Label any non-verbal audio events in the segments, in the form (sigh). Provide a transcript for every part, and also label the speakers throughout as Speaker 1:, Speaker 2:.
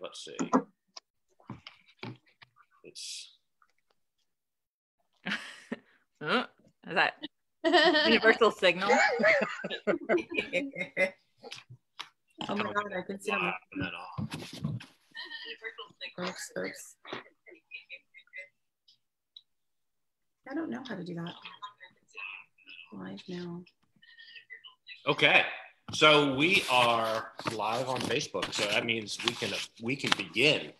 Speaker 1: let's see. It's
Speaker 2: Huh? (laughs) Oh, is that universal signal? (laughs)
Speaker 3: oh my god, I can see them.
Speaker 1: at all.
Speaker 3: Oops, oops. I don't know how to do that. Live now.
Speaker 1: Okay. So we are live on Facebook. So that means we can we can begin.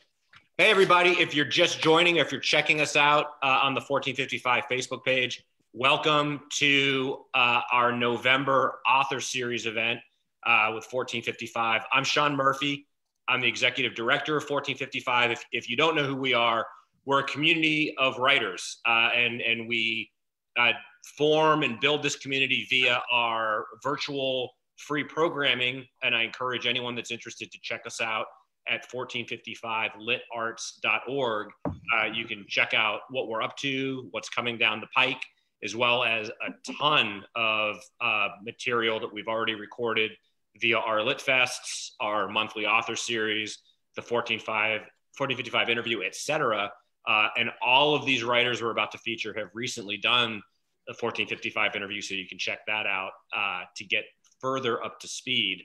Speaker 1: Hey everybody, if you're just joining, if you're checking us out uh, on the 1455 Facebook page, welcome to uh, our November author series event uh, with 1455. I'm Sean Murphy. I'm the executive director of 1455. If, if you don't know who we are, we're a community of writers, uh, and and we uh, form and build this community via our virtual free programming. And I encourage anyone that's interested to check us out at 1455litarts.org. Uh, you can check out what we're up to, what's coming down the pike, as well as a ton of uh, material that we've already recorded via our Lit Fests, our monthly author series, the 145, 1455 interview, etc. Uh, and all of these writers we're about to feature have recently done the 1455 interview, so you can check that out uh, to get further up to speed.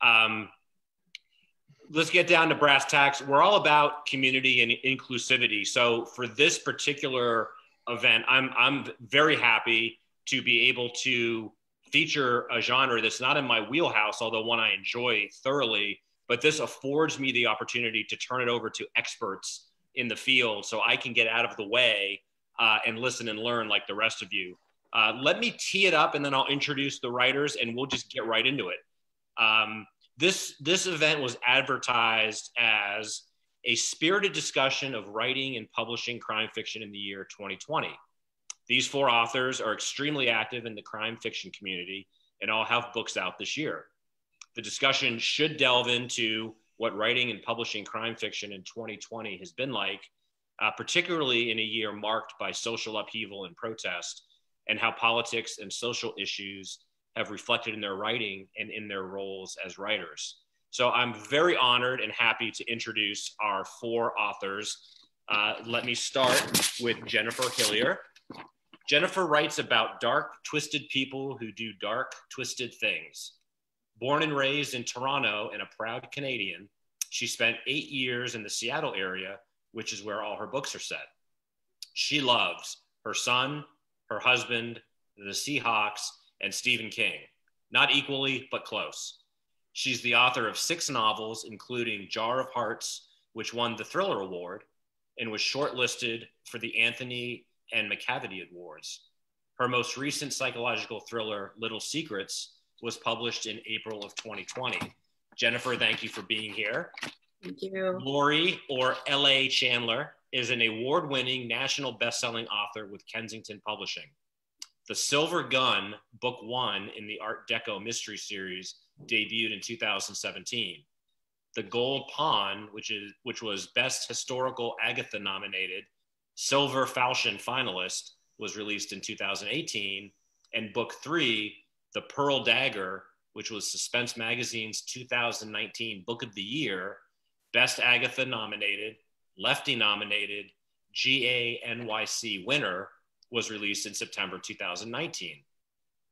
Speaker 1: Um, let's get down to brass tacks. We're all about community and inclusivity. So for this particular event, I'm I'm very happy to be able to feature a genre that's not in my wheelhouse, although one I enjoy thoroughly. But this affords me the opportunity to turn it over to experts in the field, so I can get out of the way uh, and listen and learn like the rest of you. Uh, let me tee it up, and then I'll introduce the writers, and we'll just get right into it. Um, this this event was advertised as a spirited discussion of writing and publishing crime fiction in the year 2020. These four authors are extremely active in the crime fiction community and all have books out this year. The discussion should delve into what writing and publishing crime fiction in 2020 has been like, uh, particularly in a year marked by social upheaval and protest, and how politics and social issues have reflected in their writing and in their roles as writers. So I'm very honored and happy to introduce our four authors. Uh, let me start with Jennifer Hillier. Jennifer writes about dark, twisted people who do dark, twisted things. Born and raised in Toronto and a proud Canadian, she spent eight years in the Seattle area, which is where all her books are set. She loves her son, her husband, the Seahawks, and Stephen King. Not equally, but close. She's the author of six novels, including Jar of Hearts, which won the Thriller Award and was shortlisted for the Anthony and Macavity Awards. Her most recent psychological thriller, Little Secrets, was published in April of 2020. Jennifer, thank you for being here.
Speaker 3: Thank you.
Speaker 1: Lori, or L.A. Chandlar, is an award winning national best selling author with Kensington Publishing. The Silver Gun, book one in the Art Deco mystery series, debuted in 2017. The Gold Pawn, which is which was Best Historical Agatha nominated, Silver Falchion finalist, was released in 2018, and book three, The Pearl Dagger, which was Suspense Magazine's 2019 Book of the Year, Best Agatha nominated, Lefty nominated, GANYC winner, was released in September 2019.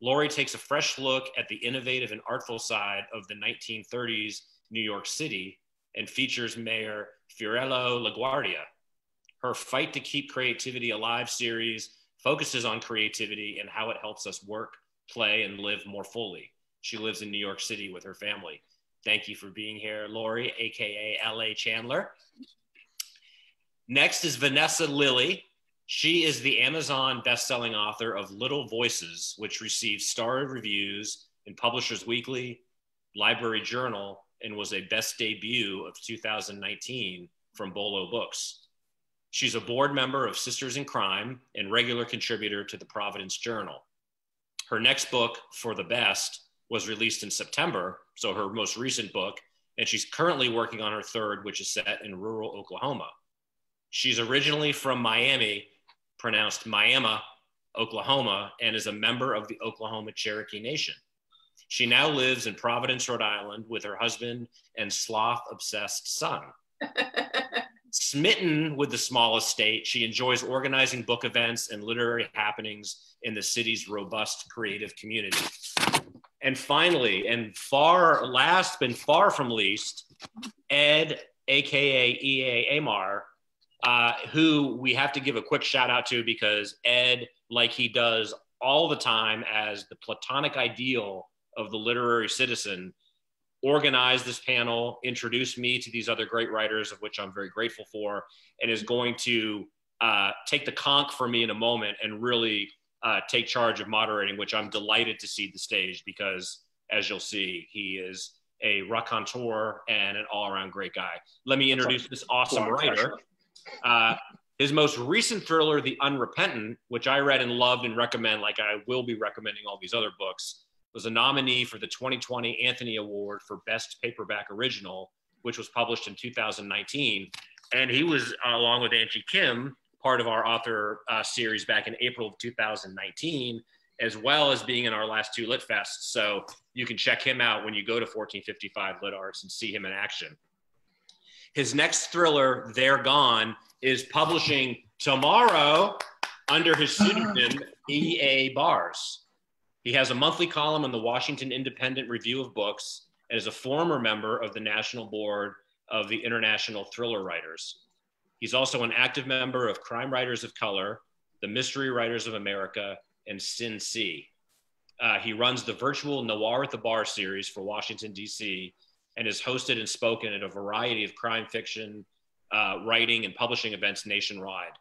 Speaker 1: Lori takes a fresh look at the innovative and artful side of the 1930s New York City and features Mayor Fiorello LaGuardia. Her Fight to Keep Creativity Alive series focuses on creativity and how it helps us work, play, and live more fully. She lives in New York City with her family. Thank you for being here, Lori, AKA LA Chandlar. Next is Vanessa Lillie. She is the Amazon best-selling author of Little Voices, which received starred reviews in Publishers Weekly, Library Journal, and was a best debut of 2019 from Bolo Books. She's a board member of Sisters in Crime and regular contributor to the Providence Journal. Her next book, For the Best, was released in September, so her most recent book, and she's currently working on her third, which is set in rural Oklahoma. She's originally from Miami, pronounced Miami, Oklahoma, and is a member of the Oklahoma Cherokee Nation. She now lives in Providence, Rhode Island with her husband and sloth obsessed son. (laughs) Smitten with the small estate, she enjoys organizing book events and literary happenings in the city's robust creative community. And finally, and far last but far from least, Ed, aka EA Aymar, uh, who we have to give a quick shout out to because Ed, like he does all the time as the platonic ideal of the literary citizen, organized this panel, introduced me to these other great writers, of which I'm very grateful for, and is going to uh, take the conch for me in a moment and really uh, take charge of moderating, which I'm delighted to see the stage because, as you'll see, he is a raconteur and an all around great guy. Let me introduce this awesome writer. Uh, his most recent thriller, The Unrepentant, which I read and loved and recommend, like I will be recommending all these other books, was a nominee for the 2020 Anthony Award for Best Paperback Original, which was published in 2019. And he was, uh, along with Angie Kim, part of our author uh, series back in April of 2019, as well as being in our last two Lit Fests. So you can check him out when you go to 1455 Lit Arts and see him in action. His next thriller, They're Gone, is publishing tomorrow under his pseudonym E.A. Barres. He has a monthly column in the Washington Independent Review of Books and is a former member of the National Board of the International Thriller Writers. He's also an active member of Crime Writers of Color, the Mystery Writers of America, and SinC. Uh, he runs the virtual Noir at the Bar series for Washington, D.C., and has hosted and spoken at a variety of crime fiction, uh, writing, and publishing events nationwide.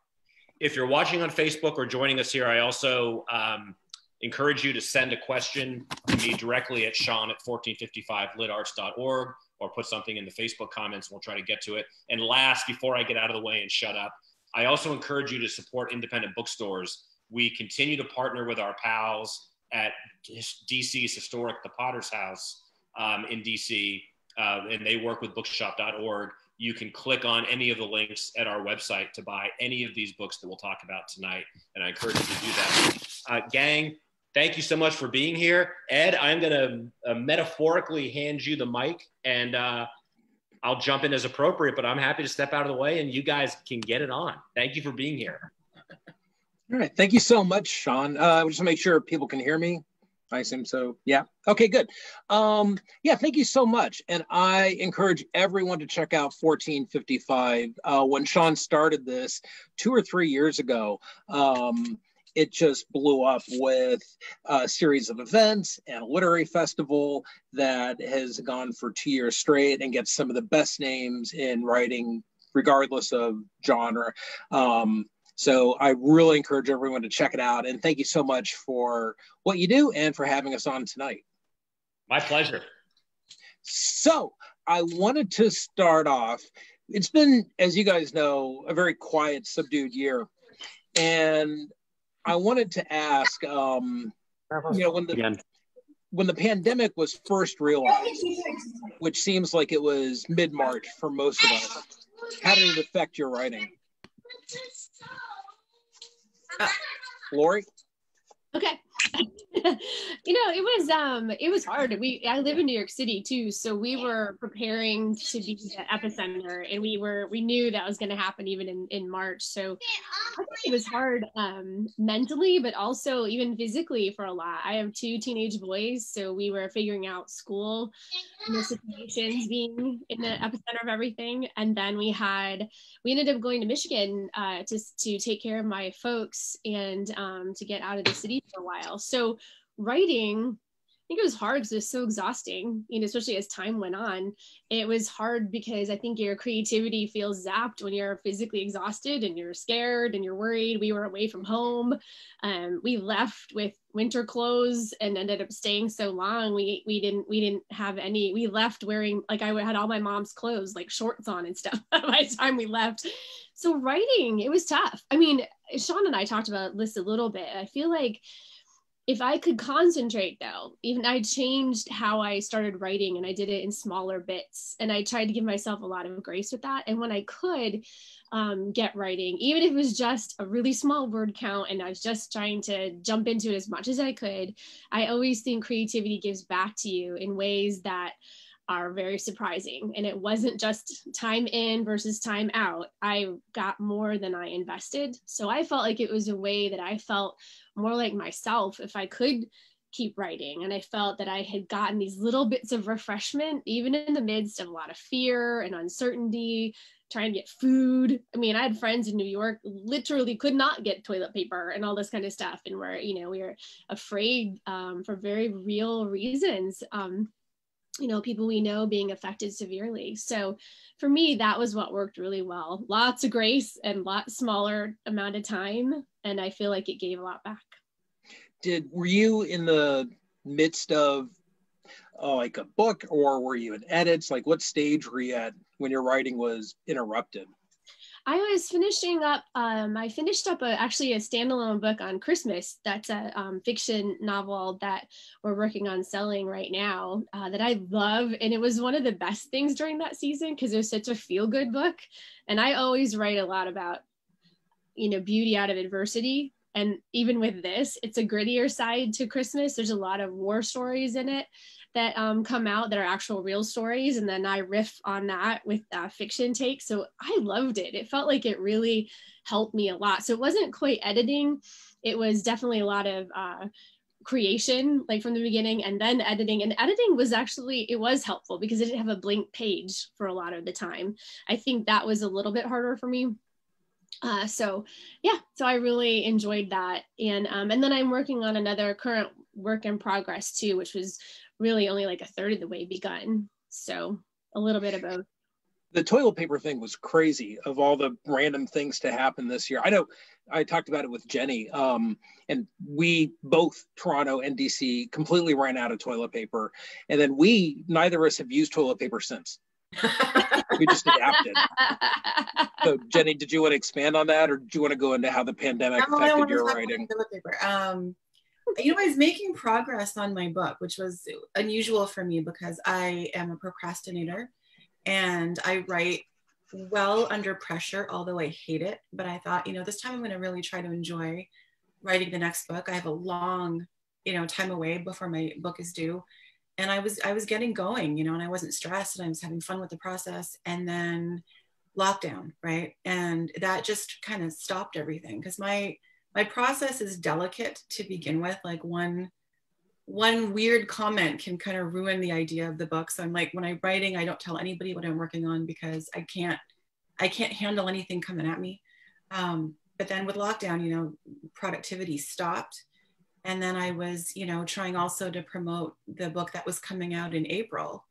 Speaker 1: If you're watching on Facebook or joining us here, I also um, encourage you to send a question to me directly at sean at 1455litarts.org or put something in the Facebook comments we'll try to get to it. And last, before I get out of the way and shut up, I also encourage you to support independent bookstores. We continue to partner with our pals at DC's historic The Potter's House um, in DC, uh, and they work with bookshop.org. You can click on any of the links at our website to buy any of these books that we'll talk about tonight, and I encourage you to do that. Uh, gang, thank you so much for being here. Ed, I'm going to uh, metaphorically hand you the mic and uh, I'll jump in as appropriate, but I'm happy to step out of the way and you guys can get it on. Thank you for being here.
Speaker 4: All right. Thank you so much, Sean. Uh, just to make sure people can hear me. I assume so. Yeah. Okay, good. Um, yeah, thank you so much. And I encourage everyone to check out 1455. Uh, when Sean started this two or three years ago, um, it just blew up with a series of events and a literary festival that has gone for two years straight and gets some of the best names in writing, regardless of genre. Um, so I really encourage everyone to check it out. And thank you so much for what you do and for having us on tonight.
Speaker 1: My pleasure.
Speaker 4: So I wanted to start off. It's been, as you guys know, a very quiet, subdued year. And I wanted to ask, um, you know, when the Again. when the pandemic was first realized, which seems like it was mid March for most of us, how did it affect your writing? Uh, Lori.
Speaker 5: Okay. (laughs) you know, it was um it was hard. We I live in New York City too, so we were preparing to be the epicenter and we were we knew that was going to happen even in in March. So it was hard um mentally but also even physically for a lot. I have two teenage boys, so we were figuring out school and the situations being in the epicenter of everything and then we had we ended up going to Michigan uh to to take care of my folks and um to get out of the city for a while. So writing I think it was hard because it was so exhausting, you know, especially as time went on. It was hard because I think your creativity feels zapped when you're physically exhausted and you're scared and you're worried. We were away from home. Um, we left with winter clothes and ended up staying so long. We we didn't we didn't have any. We left wearing like I had all my mom's clothes, like shorts on and stuff (laughs) by the time we left. So writing, it was tough. I mean, Sean and I talked about this a little bit. I feel like if I could concentrate though, even I changed how I started writing and I did it in smaller bits. And I tried to give myself a lot of grace with that. And when I could um, get writing, even if it was just a really small word count and I was just trying to jump into it as much as I could, I always think creativity gives back to you in ways that are very surprising. And it wasn't just time in versus time out. I got more than I invested. So I felt like it was a way that I felt more like myself if I could keep writing. And I felt that I had gotten these little bits of refreshment, even in the midst of a lot of fear and uncertainty, trying to get food. I mean, I had friends in New York literally could not get toilet paper and all this kind of stuff. And we're, you know, we were afraid um, for very real reasons. Um, you know, people we know being affected severely. So for me, that was what worked really well. Lots of grace and lot smaller amount of time. And I feel like it gave a lot back.
Speaker 4: Did were you in the midst of uh, like a book or were you in edits? Like what stage were you at when your writing was interrupted?
Speaker 5: I was finishing up. Um, I finished up a, actually a standalone book on Christmas. That's a um, fiction novel that we're working on selling right now. Uh, that I love, and it was one of the best things during that season because it was such a feel good book. And I always write a lot about, you know, beauty out of adversity. And even with this, it's a grittier side to Christmas. There's a lot of war stories in it that um, come out that are actual real stories and then i riff on that with uh, fiction take so i loved it. It felt like it really helped me a lot. So it wasn't quite editing. It was definitely a lot of uh, creation like from the beginning and then editing. And editing was actually it was helpful because it didn't have a blank page for a lot of the time. I think that was a little bit harder for me. Uh, so yeah. So i really enjoyed that. And um, and then i'm working on another current work in progress too which was really only like a third of the way begun. So a little bit of both.
Speaker 4: The toilet paper thing was crazy of all the random things to happen this year. I know I talked about it with Jenny, um, and we both, Toronto and DC, completely ran out of toilet paper. And then we, neither of us have used toilet paper since. (laughs) we just adapted. so, Jenny, did you want to expand on that, or do you want to go into how the pandemic no, affected your writing?
Speaker 3: Toilet paper. Um, you know, I was making progress on my book, which was unusual for me because I am a procrastinator and I write well under pressure, although I hate it. But I thought, you know, this time I'm going to really try to enjoy writing the next book. I have a long, you know, time away before my book is due. And I was I was getting going, you know, and I wasn't stressed and I was having fun with the process. And then lockdown, right? And that just kind of stopped everything because my my process is delicate to begin with. Like one one weird comment can kind of ruin the idea of the book so i'm like when i'm writing i don't tell anybody what i'm working on because i can't i can't handle anything coming at me. Um, but then with lockdown you know productivity stopped. And then i was you know trying also to promote the book that was coming out in april.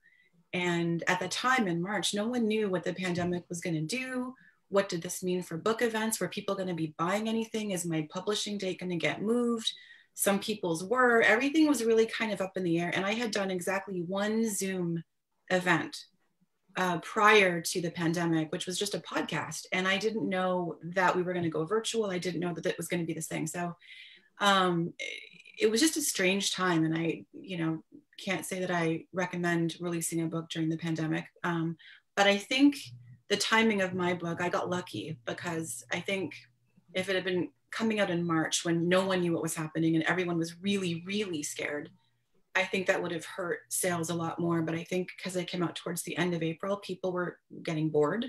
Speaker 3: And at the time in march no one knew what the pandemic was going to do what did this mean for book events? Were people going to be buying anything? Is my publishing date going to get moved? Some people's were. Everything was really kind of up in the air. And I had done exactly one Zoom event uh, prior to the pandemic, which was just a podcast. And I didn't know that we were going to go virtual. I didn't know that it was going to be this thing. So um, it was just a strange time. And I, you know, can't say that I recommend releasing a book during the pandemic. Um, but I think the timing of my book, I got lucky because I think if it had been coming out in March when no one knew what was happening and everyone was really, really scared, I think that would have hurt sales a lot more. But I think because I came out towards the end of April, people were getting bored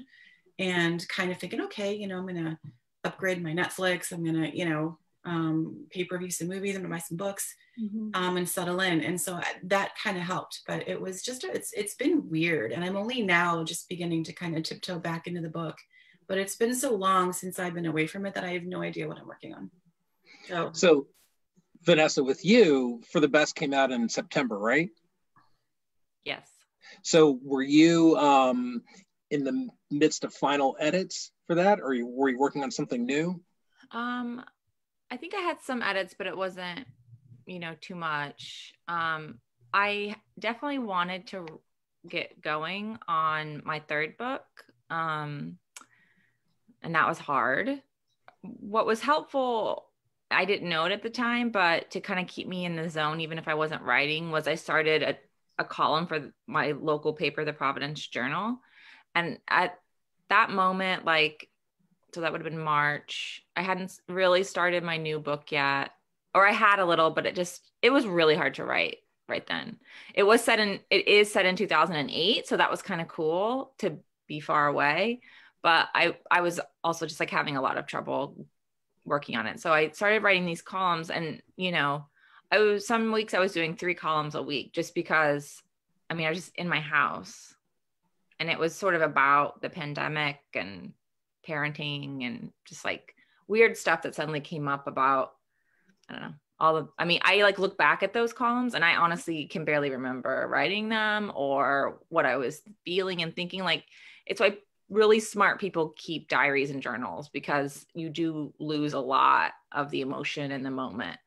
Speaker 3: and kind of thinking, okay, you know, I'm going to upgrade my Netflix. I'm going to, you know, um, pay per view some movies. I'm going to buy some books mm-hmm. um, and settle in. And so that kind of helped, but it was just, a, it's, it's been weird. And I'm only now just beginning to kind of tiptoe back into the book, but it's been so long since I've been away from it that I have no idea what I'm working on.
Speaker 4: So, so Vanessa, with you, For the Best came out in September, right?
Speaker 2: Yes.
Speaker 4: So were you um, in the midst of final edits for that, or were you working on something new?
Speaker 2: Um, I think I had some edits, but it wasn't you know too much. Um i definitely wanted to get going on my third book um and that was hard. What was helpful i didn't know it at the time but to kind of keep me in the zone even if i wasn't writing was i started a, a column for my local paper the providence journal. And at that moment like so that would have been march i hadn't really started my new book yet or I had a little, but it just it was really hard to write. right then. It was set in it is set in 2008, so that was kind of cool to be far away, but I I was also just like having a lot of trouble working on it. So I started writing these columns and, you know, I was some weeks I was doing 3 columns a week just because I mean, I was just in my house and it was sort of about the pandemic and parenting and just like weird stuff that suddenly came up about I don't know all of I mean I like look back at those columns and I honestly can barely remember writing them or what I was feeling and thinking like it's why really smart people keep diaries and journals because you do lose a lot of the emotion in the moment.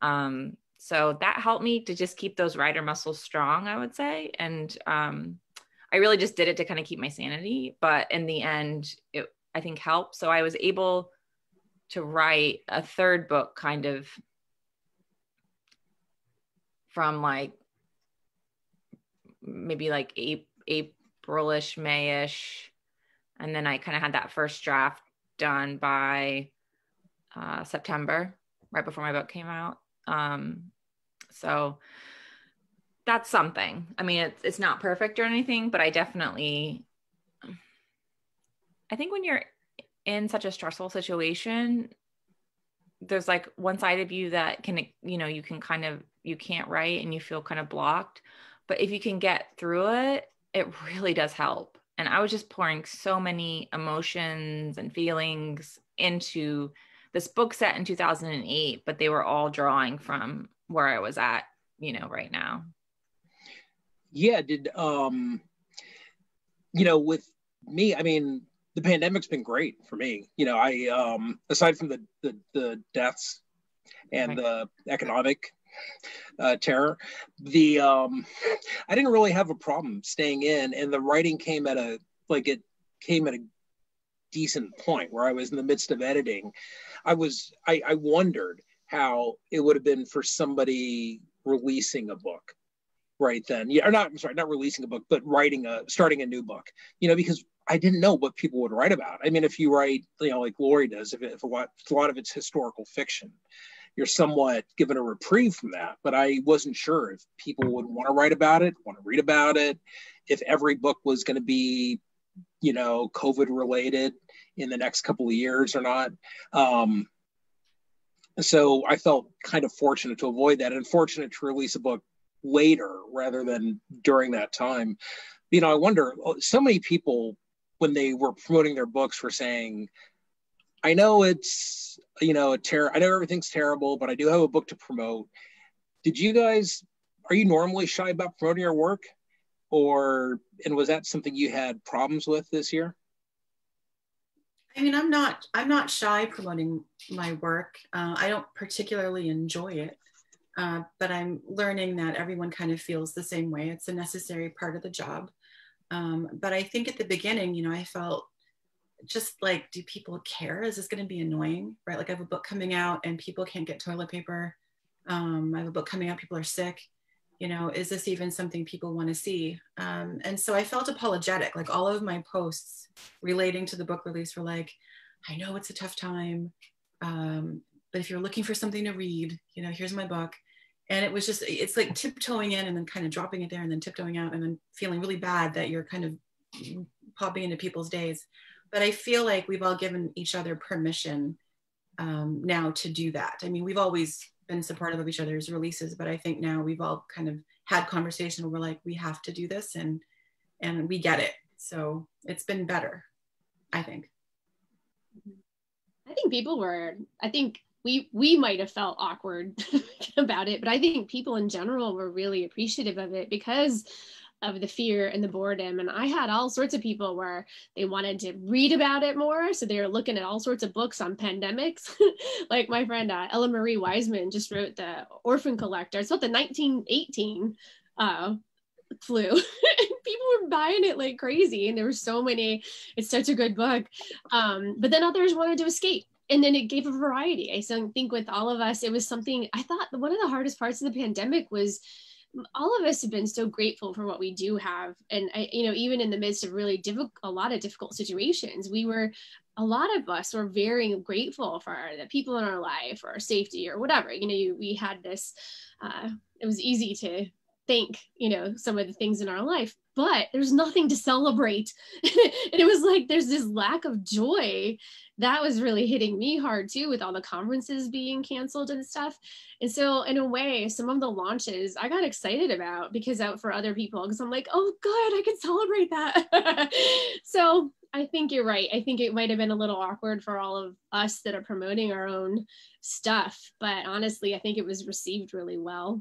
Speaker 2: Um, so that helped me to just keep those writer muscles strong i would say. And um, i really just did it to kind of keep my sanity but in the end it i think helped so i was able to write a third book kind of from like maybe like aprilish mayish. And then i kind of had that first draft done by uh, september right before my book came out. Um, so that's something. I mean, it's it's not perfect or anything, but I definitely I think when you're in such a stressful situation, there's like one side of you that can you know, you can kind of you can't write and you feel kind of blocked, but if you can get through it, it really does help. And I was just pouring so many emotions and feelings into this book set in 2008, but they were all drawing from where I was at, you know, right now.
Speaker 4: Yeah. Did, um, you know, with me, I mean, the pandemic's been great for me. You know, I, um, aside from the, the, the deaths and right. the economic uh, terror, the, um, I didn't really have a problem staying in and the writing came at a, like it came at a decent point where I was in the midst of editing. I was I, I wondered how it would have been for somebody releasing a book right then. Yeah, or not. I'm sorry, not releasing a book, but writing a starting a new book. You know, because I didn't know what people would write about. I mean, if you write, you know, like Lori does, if, if a lot, of it's historical fiction, you're somewhat given a reprieve from that. But I wasn't sure if people would want to write about it, want to read about it, if every book was going to be you know, COVID related in the next couple of years or not. Um, so I felt kind of fortunate to avoid that and fortunate to release a book later rather than during that time. You know, I wonder, so many people, when they were promoting their books, were saying, I know it's, you know, a ter- I know everything's terrible, but I do have a book to promote. Did you guys, are you normally shy about promoting your work? or and was that something you had problems with this year?
Speaker 3: I mean i'm not i'm not shy promoting my work. Uh, i don't particularly enjoy it. Uh, but i'm learning that everyone kind of feels the same way. It's a necessary part of the job um, but i think at the beginning you know i felt just like do people care is this going to be annoying right like i have a book coming out and people can't get toilet paper um, i have a book coming out people are sick you know, is this even something people want to see? Um, and so I felt apologetic. Like all of my posts relating to the book release were like, I know it's a tough time, um, but if you're looking for something to read, you know, here's my book. And it was just, it's like tiptoeing in and then kind of dropping it there and then tiptoeing out and then feeling really bad that you're kind of popping into people's days. But I feel like we've all given each other permission um, now to do that. I mean, we've always been supportive of each other's releases, but I think now we've all kind of had conversation where we're like, we have to do this and and we get it. So it's been better, I think.
Speaker 5: I think people were, I think we we might have felt awkward (laughs) about it, but I think people in general were really appreciative of it because of the fear and the boredom. And I had all sorts of people where they wanted to read about it more. So they were looking at all sorts of books on pandemics. (laughs) like my friend uh, Ellen Marie Wiseman just wrote The Orphan Collector. It's about the 1918 uh, flu. (laughs) people were buying it like crazy. And there were so many, it's such a good book. Um, but then others wanted to escape and then it gave a variety. I think with all of us, it was something I thought one of the hardest parts of the pandemic was all of us have been so grateful for what we do have and I, you know even in the midst of really difficult a lot of difficult situations we were a lot of us were very grateful for the people in our life or our safety or whatever you know you, we had this uh, it was easy to thank you know some of the things in our life but there's nothing to celebrate. (laughs) And it was like there's this lack of joy that was really hitting me hard too with all the conferences being canceled and stuff. And so in a way some of the launches i got excited about because out for other people because i'm like oh good i can celebrate that. (laughs) So i think you're right. I think it might have been a little awkward for all of us that are promoting our own stuff but honestly i think it was received really well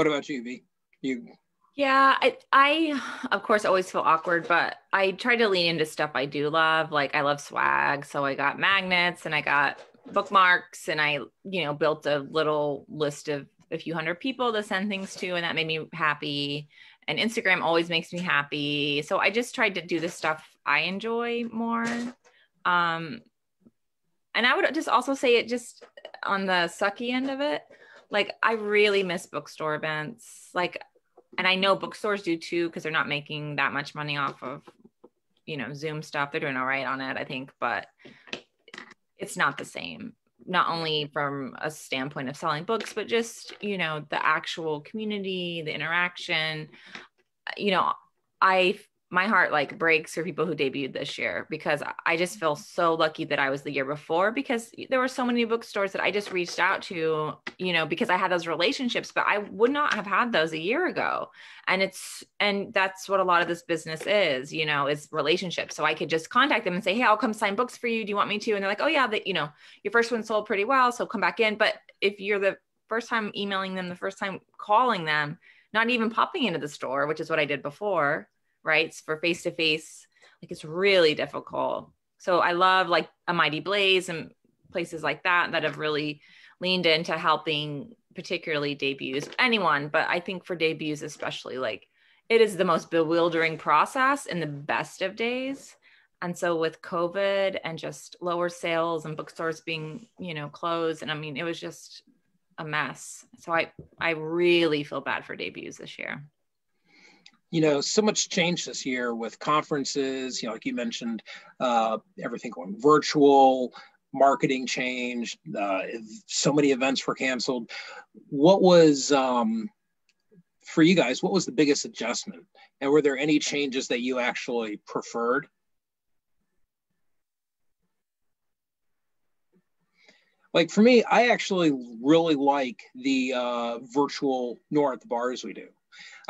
Speaker 4: what about you, V? You
Speaker 2: yeah, I, I of course always feel awkward, but I try to lean into stuff I do love. Like I love swag, so I got magnets and I got bookmarks, and I you know built a little list of a few hundred people to send things to, and that made me happy. And Instagram always makes me happy, so I just tried to do the stuff I enjoy more. Um, and I would just also say it just on the sucky end of it like I really miss bookstore events. Like, and I know bookstores do too because they're not making that much money off of, you know, Zoom stuff. They're doing all right on it, I think, but it's not the same. Not only from a standpoint of selling books, but just you know the actual community, the interaction. You know, I my heart like breaks for people who debuted this year because I just feel so lucky that I was the year before because there were so many bookstores that I just reached out to, you know, because I had those relationships, but I would not have had those a year ago. And it's, and that's what a lot of this business is, you know, is relationships. So I could just contact them and say, Hey, I'll come sign books for you. Do you want me to? And they're like, Oh yeah, that, you know, your first one sold pretty well. So come back in. But if you're the first time emailing them, the first time calling them, not even popping into the store, which is what I did before, right? For face to face, like it's really difficult. So I love like a Mighty Blaze and places like that that have really leaned into helping particularly debuts anyone but i think for debuts especially like it is the most bewildering process in the best of days and so with covid and just lower sales and bookstores being you know closed and i mean it was just a mess so i i really feel bad for debuts this year
Speaker 4: you know, so much change this year with conferences, you know, like you mentioned, uh, everything going virtual, marketing changed, uh, so many events were canceled. What was, um, for you guys, what was the biggest adjustment? And were there any changes that you actually preferred? Like for me, I actually really like the uh, virtual noir at the bars we do.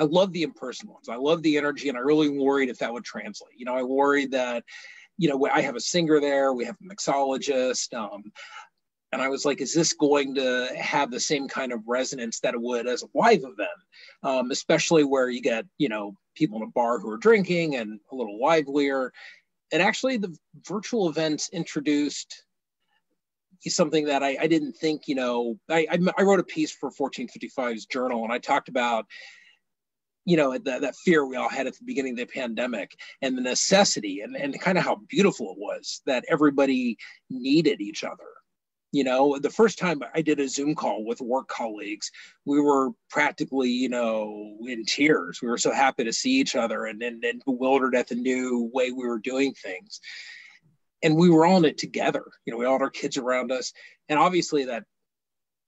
Speaker 4: I love the in-person ones. I love the energy, and I really worried if that would translate. You know, I worried that, you know, I have a singer there, we have a mixologist, um, and I was like, is this going to have the same kind of resonance that it would as a live event? Um, especially where you get, you know, people in a bar who are drinking and a little livelier. And actually, the virtual events introduced something that I, I, didn't think, you know, I, I, wrote a piece for 1455's journal and I talked about you know that, that fear we all had at the beginning of the pandemic and the necessity and, and kind of how beautiful it was that everybody needed each other. You know the first time i did a zoom call with work colleagues we were practically you know in tears. We were so happy to see each other and, and, and bewildered at the new way we were doing things. And we were all in it together. You know we all had our kids around us. And obviously that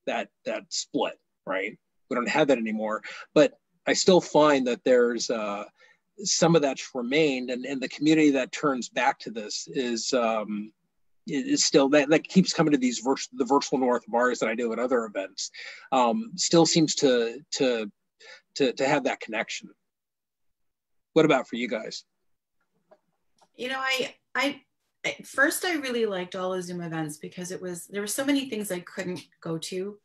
Speaker 4: that that split right? We don't have that anymore. But I still find that there's uh, some of that's remained, and, and the community that turns back to this is um, is still that, that keeps coming to these virtual the virtual north bars that I do at other events. Um, still seems to to to to have that connection. What about for you guys?
Speaker 3: You know, I I at first I really liked all the Zoom events because it was there were so many things I couldn't go to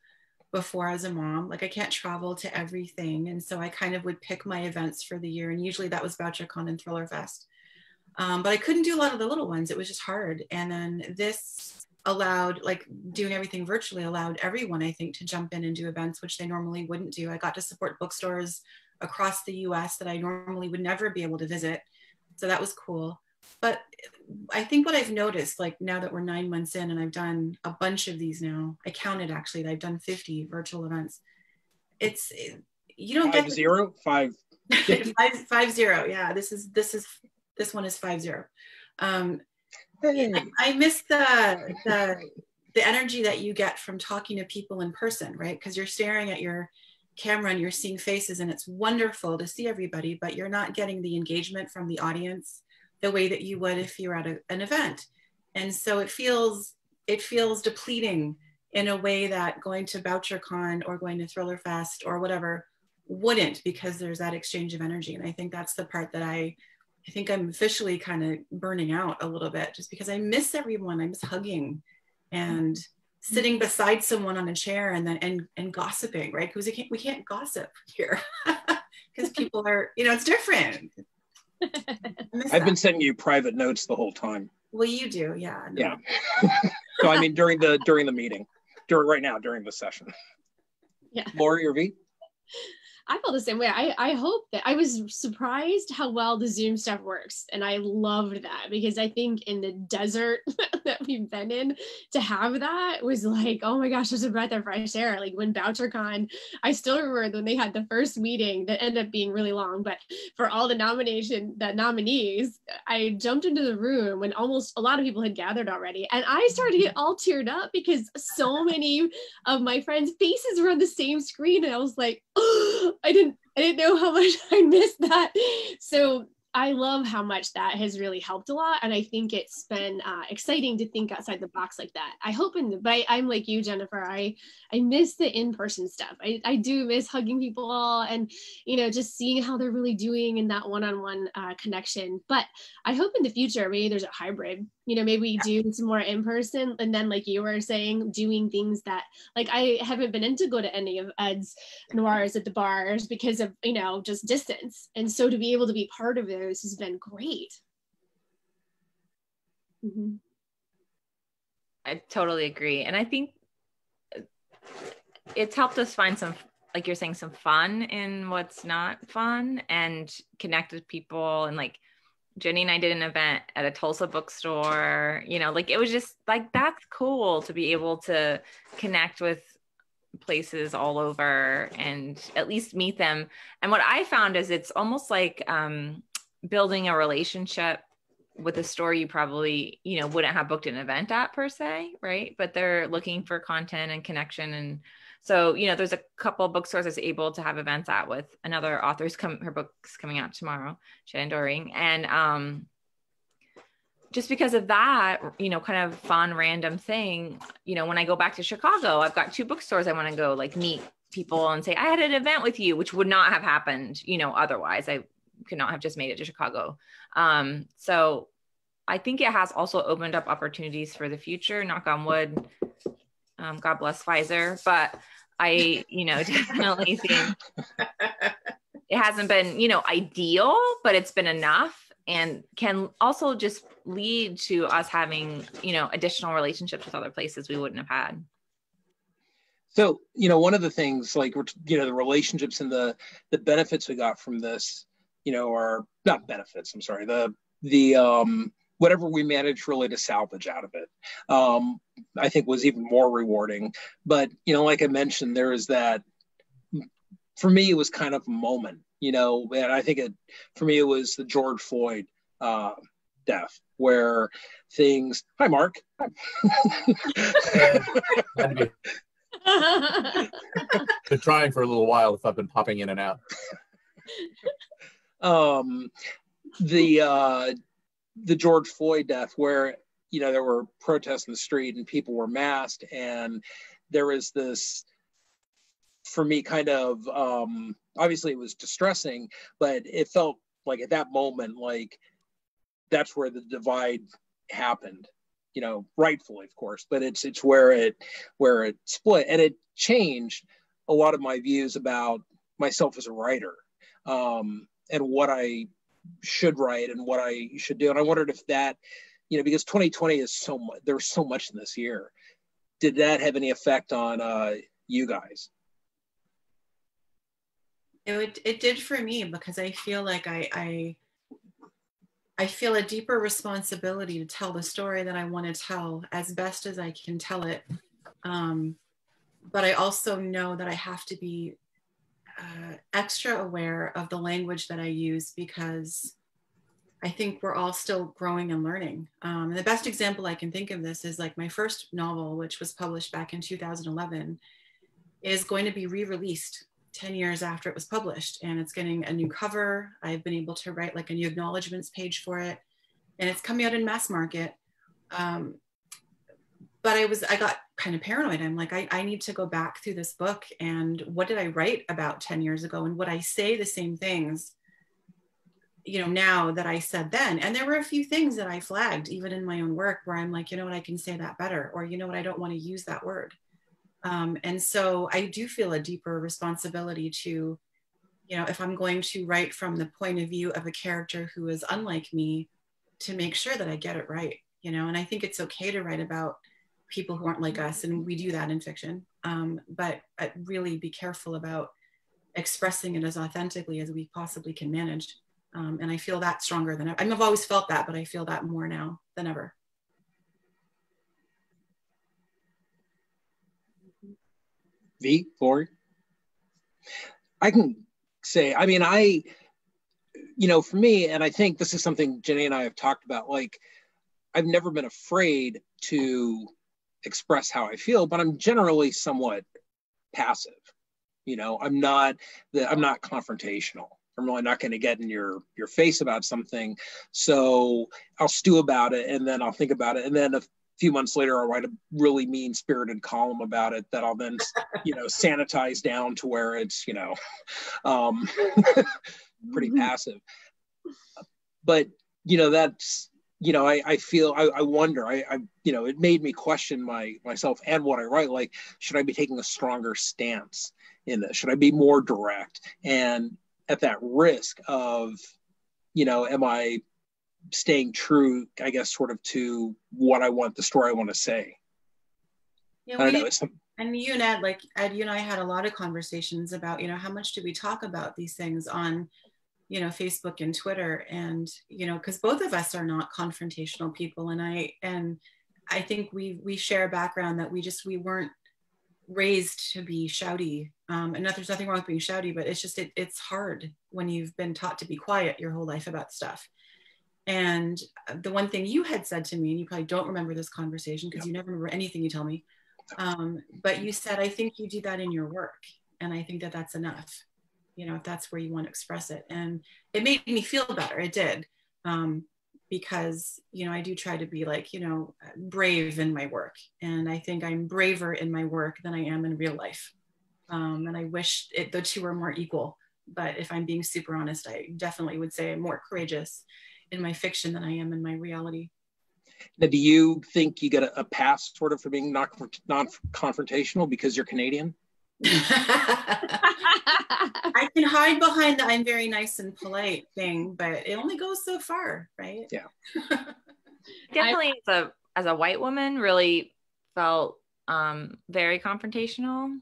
Speaker 3: before as a mom. Like I can't travel to everything. And so I kind of would pick my events for the year. And usually that was BoucherCon and Thriller Fest. Um, but I couldn't do a lot of the little ones. It was just hard. And then this allowed, like doing everything virtually allowed everyone, I think, to jump in and do events, which they normally wouldn't do. I got to support bookstores across the US that I normally would never be able to visit. So that was cool but I think what I've noticed, like now that we're nine months in and I've done a bunch of these now, I counted actually that I've done 50 virtual events. It's, you don't
Speaker 4: five
Speaker 3: get
Speaker 4: zero, five. (laughs)
Speaker 3: five, five zero. Yeah, this is, this is, this one is five zero. Um, I, I miss the, the, the energy that you get from talking to people in person, right? Because you're staring at your camera and you're seeing faces and it's wonderful to see everybody, but you're not getting the engagement from the audience the way that you would if you're at a, an event. And so it feels it feels depleting in a way that going to BoucherCon or going to Thriller Fest or whatever wouldn't because there's that exchange of energy. And I think that's the part that I I think I'm officially kind of burning out a little bit just because I miss everyone. I miss hugging and mm-hmm. sitting beside someone on a chair and then and and gossiping, right? Because we can't we can't gossip here (laughs) because people are, you know, it's different. (laughs)
Speaker 4: I've that. been sending you private notes the whole time.
Speaker 3: Well, you do, yeah.
Speaker 4: No. Yeah. (laughs) so I mean, during the during the meeting, during right now during the session.
Speaker 5: Yeah.
Speaker 4: Lori or V?
Speaker 5: I felt the same way. I, I hope that I was surprised how well the Zoom stuff works. And I loved that because I think in the desert (laughs) that we've been in, to have that was like, oh my gosh, there's a breath of fresh air. Like when BoucherCon, I still remember when they had the first meeting that ended up being really long, but for all the nomination, the nominees, I jumped into the room when almost a lot of people had gathered already. And I started to get all teared up because so many of my friends' faces were on the same screen. And I was like, (gasps) oh, I didn't I didn't know how (laughs) much I missed that. So I love how much that has really helped a lot. And I think it's been uh, exciting to think outside the box like that. I hope, in the, but I, am like you, Jennifer. I, I miss the in-person stuff. I, I do miss hugging people all and, you know, just seeing how they're really doing in that one-on-one uh, connection. But I hope in the future, maybe there's a hybrid, you know, maybe we do some more in person. And then like you were saying, doing things that like, I haven't been in to go to any of Ed's noirs at the bars because of, you know, just distance. And so to be able to be part of those has been great.
Speaker 2: Mm-hmm. I totally agree. And I think it's helped us find some, like you're saying, some fun in what's not fun and connect with people. And like Jenny and I did an event at a Tulsa bookstore, you know, like it was just like that's cool to be able to connect with places all over and at least meet them. And what I found is it's almost like um, building a relationship with a store you probably you know wouldn't have booked an event at per se right but they're looking for content and connection and so you know there's a couple bookstores that's able to have events at with another author's come her book's coming out tomorrow shannon doring and um just because of that you know kind of fun random thing you know when i go back to chicago i've got two bookstores i want to go like meet people and say i had an event with you which would not have happened you know otherwise i could not have just made it to Chicago. Um, so I think it has also opened up opportunities for the future. Knock on wood. Um, God bless Pfizer, but I, you know, (laughs) definitely think (laughs) it hasn't been, you know, ideal, but it's been enough and can also just lead to us having, you know, additional relationships with other places we wouldn't have had.
Speaker 4: So, you know, one of the things like, you know, the relationships and the the benefits we got from this you know, are not benefits. I'm sorry, the the um, whatever we managed really to salvage out of it, um, I think was even more rewarding. But you know, like I mentioned, there is that. For me, it was kind of a moment, you know, and I think it for me it was the George Floyd uh, death where things. Hi, Mark. (laughs)
Speaker 6: Been trying for a little while if I've been popping in and out (laughs)
Speaker 4: um, the uh, the George Floyd death, where you know there were protests in the street and people were masked, and there was this, for me, kind of um, obviously it was distressing, but it felt like at that moment like that's where the divide happened you know rightfully of course but it's it's where it where it split and it changed a lot of my views about myself as a writer um, and what I should write and what I should do. And I wondered if that, you know, because 2020 is so much, there's so much in this year. Did that have any effect on uh, you guys?
Speaker 3: It, it did for me because I feel like I, I I feel a deeper responsibility to tell the story that I want to tell as best as I can tell it. Um, but I also know that I have to be uh, extra aware of the language that I use because I think we're all still growing and learning. Um, and the best example I can think of this is like my first novel, which was published back in 2011, is going to be re released 10 years after it was published. And it's getting a new cover. I've been able to write like a new acknowledgments page for it. And it's coming out in mass market. Um, but I was, I got kind of paranoid. I'm like, I, I need to go back through this book and what did I write about 10 years ago? And would I say the same things? you know now that i said then and there were a few things that i flagged even in my own work where i'm like you know what i can say that better or you know what i don't want to use that word um, and so i do feel a deeper responsibility to you know if i'm going to write from the point of view of a character who is unlike me to make sure that i get it right you know and i think it's okay to write about people who aren't like us and we do that in fiction um, but uh, really be careful about expressing it as authentically as we possibly can manage um, and I feel that stronger than ever. I mean, I've always felt that, but I feel that more now than ever.
Speaker 4: V, Lori? I can say, I mean, I, you know, for me, and I think this is something Jenny and I have talked about, like, I've never been afraid to express how I feel, but I'm generally somewhat passive. You know, I'm not the, I'm not confrontational. I'm really not going to get in your your face about something. So I'll stew about it and then I'll think about it. And then a few months later, I'll write a really mean spirited column about it that I'll then, (laughs) you know, sanitize down to where it's, you know, (laughs) um, (laughs) pretty mm-hmm. passive. But, you know, that's, you know, I, I feel, I, I wonder, I, I, you know, it made me question my myself and what I write. Like, should I be taking a stronger stance in this? Should I be more direct? And at that risk of, you know, am I staying true, I guess, sort of to what I want, the story I want to say.
Speaker 3: Yeah, I know, some... and you and Ed, like Ed, you and I had a lot of conversations about, you know, how much do we talk about these things on, you know, Facebook and Twitter, and you know, because both of us are not confrontational people, and I and I think we we share a background that we just we weren't raised to be shouty um, and not, there's nothing wrong with being shouty but it's just it, it's hard when you've been taught to be quiet your whole life about stuff. And the one thing you had said to me and you probably don't remember this conversation because yep. you never remember anything you tell me um, but you said i think you do that in your work and i think that that's enough you know if that's where you want to express it. And it made me feel better. It did. Um, because you know i do try to be like you know brave in my work. And i think i'm braver in my work than i am in real life. Um, and i wish it, the two were more equal. But if i'm being super honest i definitely would say i'm more courageous in my fiction than i am in my reality.
Speaker 4: Now do you think you get a, a pass sort of for being non-confrontational because you're canadian (laughs)
Speaker 3: I can hide behind the I'm very nice and polite thing, but it only goes so far, right?
Speaker 4: Yeah. (laughs)
Speaker 2: Definitely as a as a white woman really felt um, very confrontational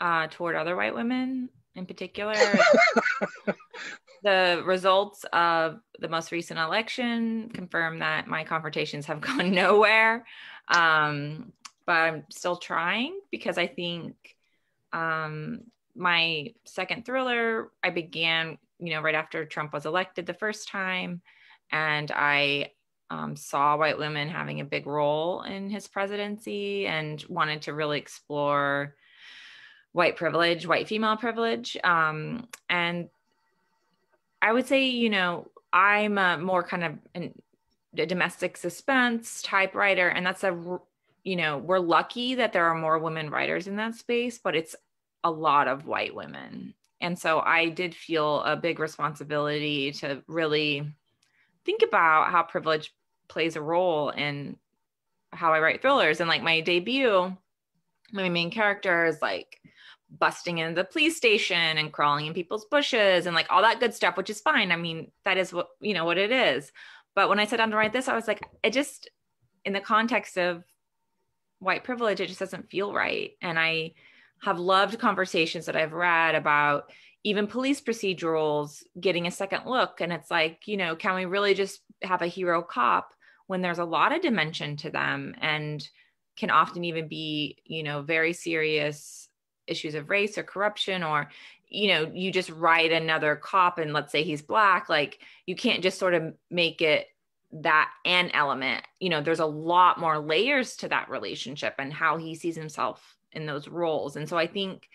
Speaker 2: uh, toward other white women in particular. (laughs) the results of the most recent election confirm that my confrontations have gone nowhere. Um, but I'm still trying because I think um, my second thriller, I began, you know, right after Trump was elected the first time, and I um, saw white women having a big role in his presidency and wanted to really explore white privilege, white female privilege. Um, and I would say, you know, I'm a more kind of an, a domestic suspense typewriter, and that's a you know, we're lucky that there are more women writers in that space, but it's a lot of white women. And so I did feel a big responsibility to really think about how privilege plays a role in how I write thrillers. And like my debut, my main character is like busting into the police station and crawling in people's bushes and like all that good stuff, which is fine. I mean, that is what, you know, what it is. But when I sat down to write this, I was like, it just, in the context of white privilege, it just doesn't feel right. And I have loved conversations that I've read about even police procedurals getting a second look. And it's like, you know, can we really just have a hero cop when there's a lot of dimension to them and can often even be, you know, very serious issues of race or corruption or you know you just write another cop and let's say he's black like you can't just sort of make it that an element you know there's a lot more layers to that relationship and how he sees himself in those roles. And so i think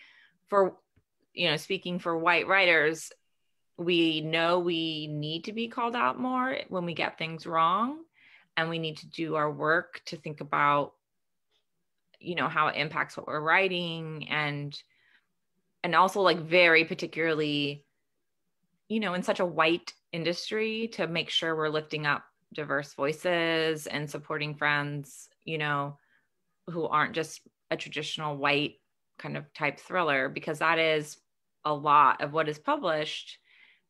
Speaker 2: for you know speaking for white writers we know we need to be called out more when we get things wrong and we need to do our work to think about you know how it impacts what we're writing and and also like very particularly you know in such a white industry to make sure we're lifting up diverse voices and supporting friends you know who aren't just a traditional white kind of type thriller because that is a lot of what is published.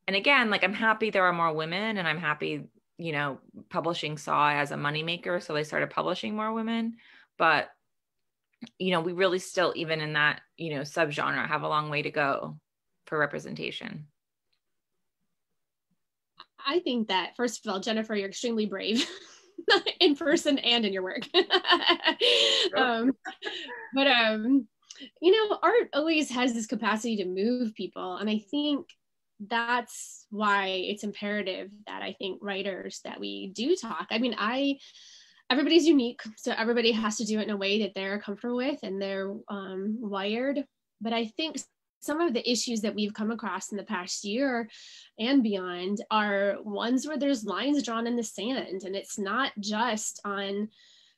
Speaker 2: And again like i'm happy there are more women and i'm happy you know publishing saw as a moneymaker so they started publishing more women. But you know we really still even in that you know subgenre have a long way to go for representation
Speaker 5: i think that first of all jennifer you're extremely brave (laughs) in person and in your work (laughs) um, but um you know art always has this capacity to move people and i think that's why it's imperative that I think writers that we do talk. I mean, I everybody's unique, so everybody has to do it in a way that they're comfortable with and they're um, wired. But I think some of the issues that we've come across in the past year and beyond are ones where there's lines drawn in the sand, and it's not just on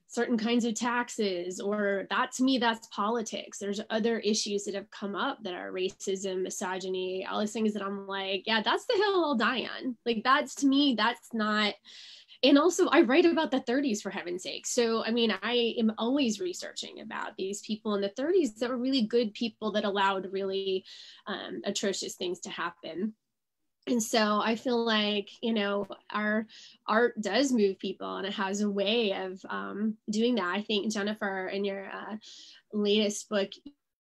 Speaker 5: certain kinds of taxes or that to me that's politics. There's other issues that have come up that are racism misogyny all these things that i'm like yeah that's the hill i'll die on. Like that's to me that's not and also i write about the 30s for heaven's sake. So i mean i am always researching about these people in the 30s that were really good people that allowed really um, atrocious things to happen. And so i feel like you know our art does move people and it has a way of um, doing that. I think jennifer in your uh, latest book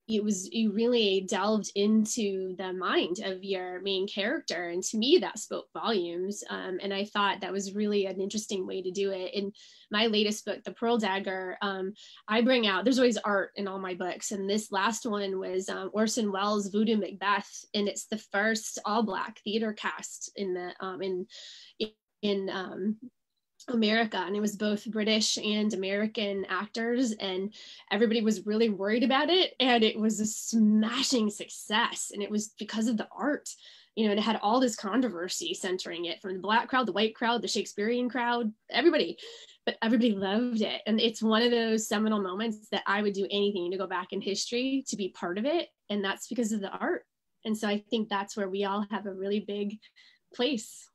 Speaker 5: it was you really delved into the mind of your main character and to me that spoke volumes um, and i thought that was really an interesting way to do it. In my latest book the pearl dagger um, i bring out there's always art in all my books and this last one was um, orson welles voodoo macbeth and it's the first all black theater cast in the um, in in um, America and it was both British and American actors and everybody was really worried about it and it was a smashing success and it was because of the art you know it had all this controversy centering it from the black crowd the white crowd the Shakespearean crowd everybody but everybody loved it and it's one of those seminal moments that I would do anything to go back in history to be part of it and that's because of the art and so I think that's where we all have a really big place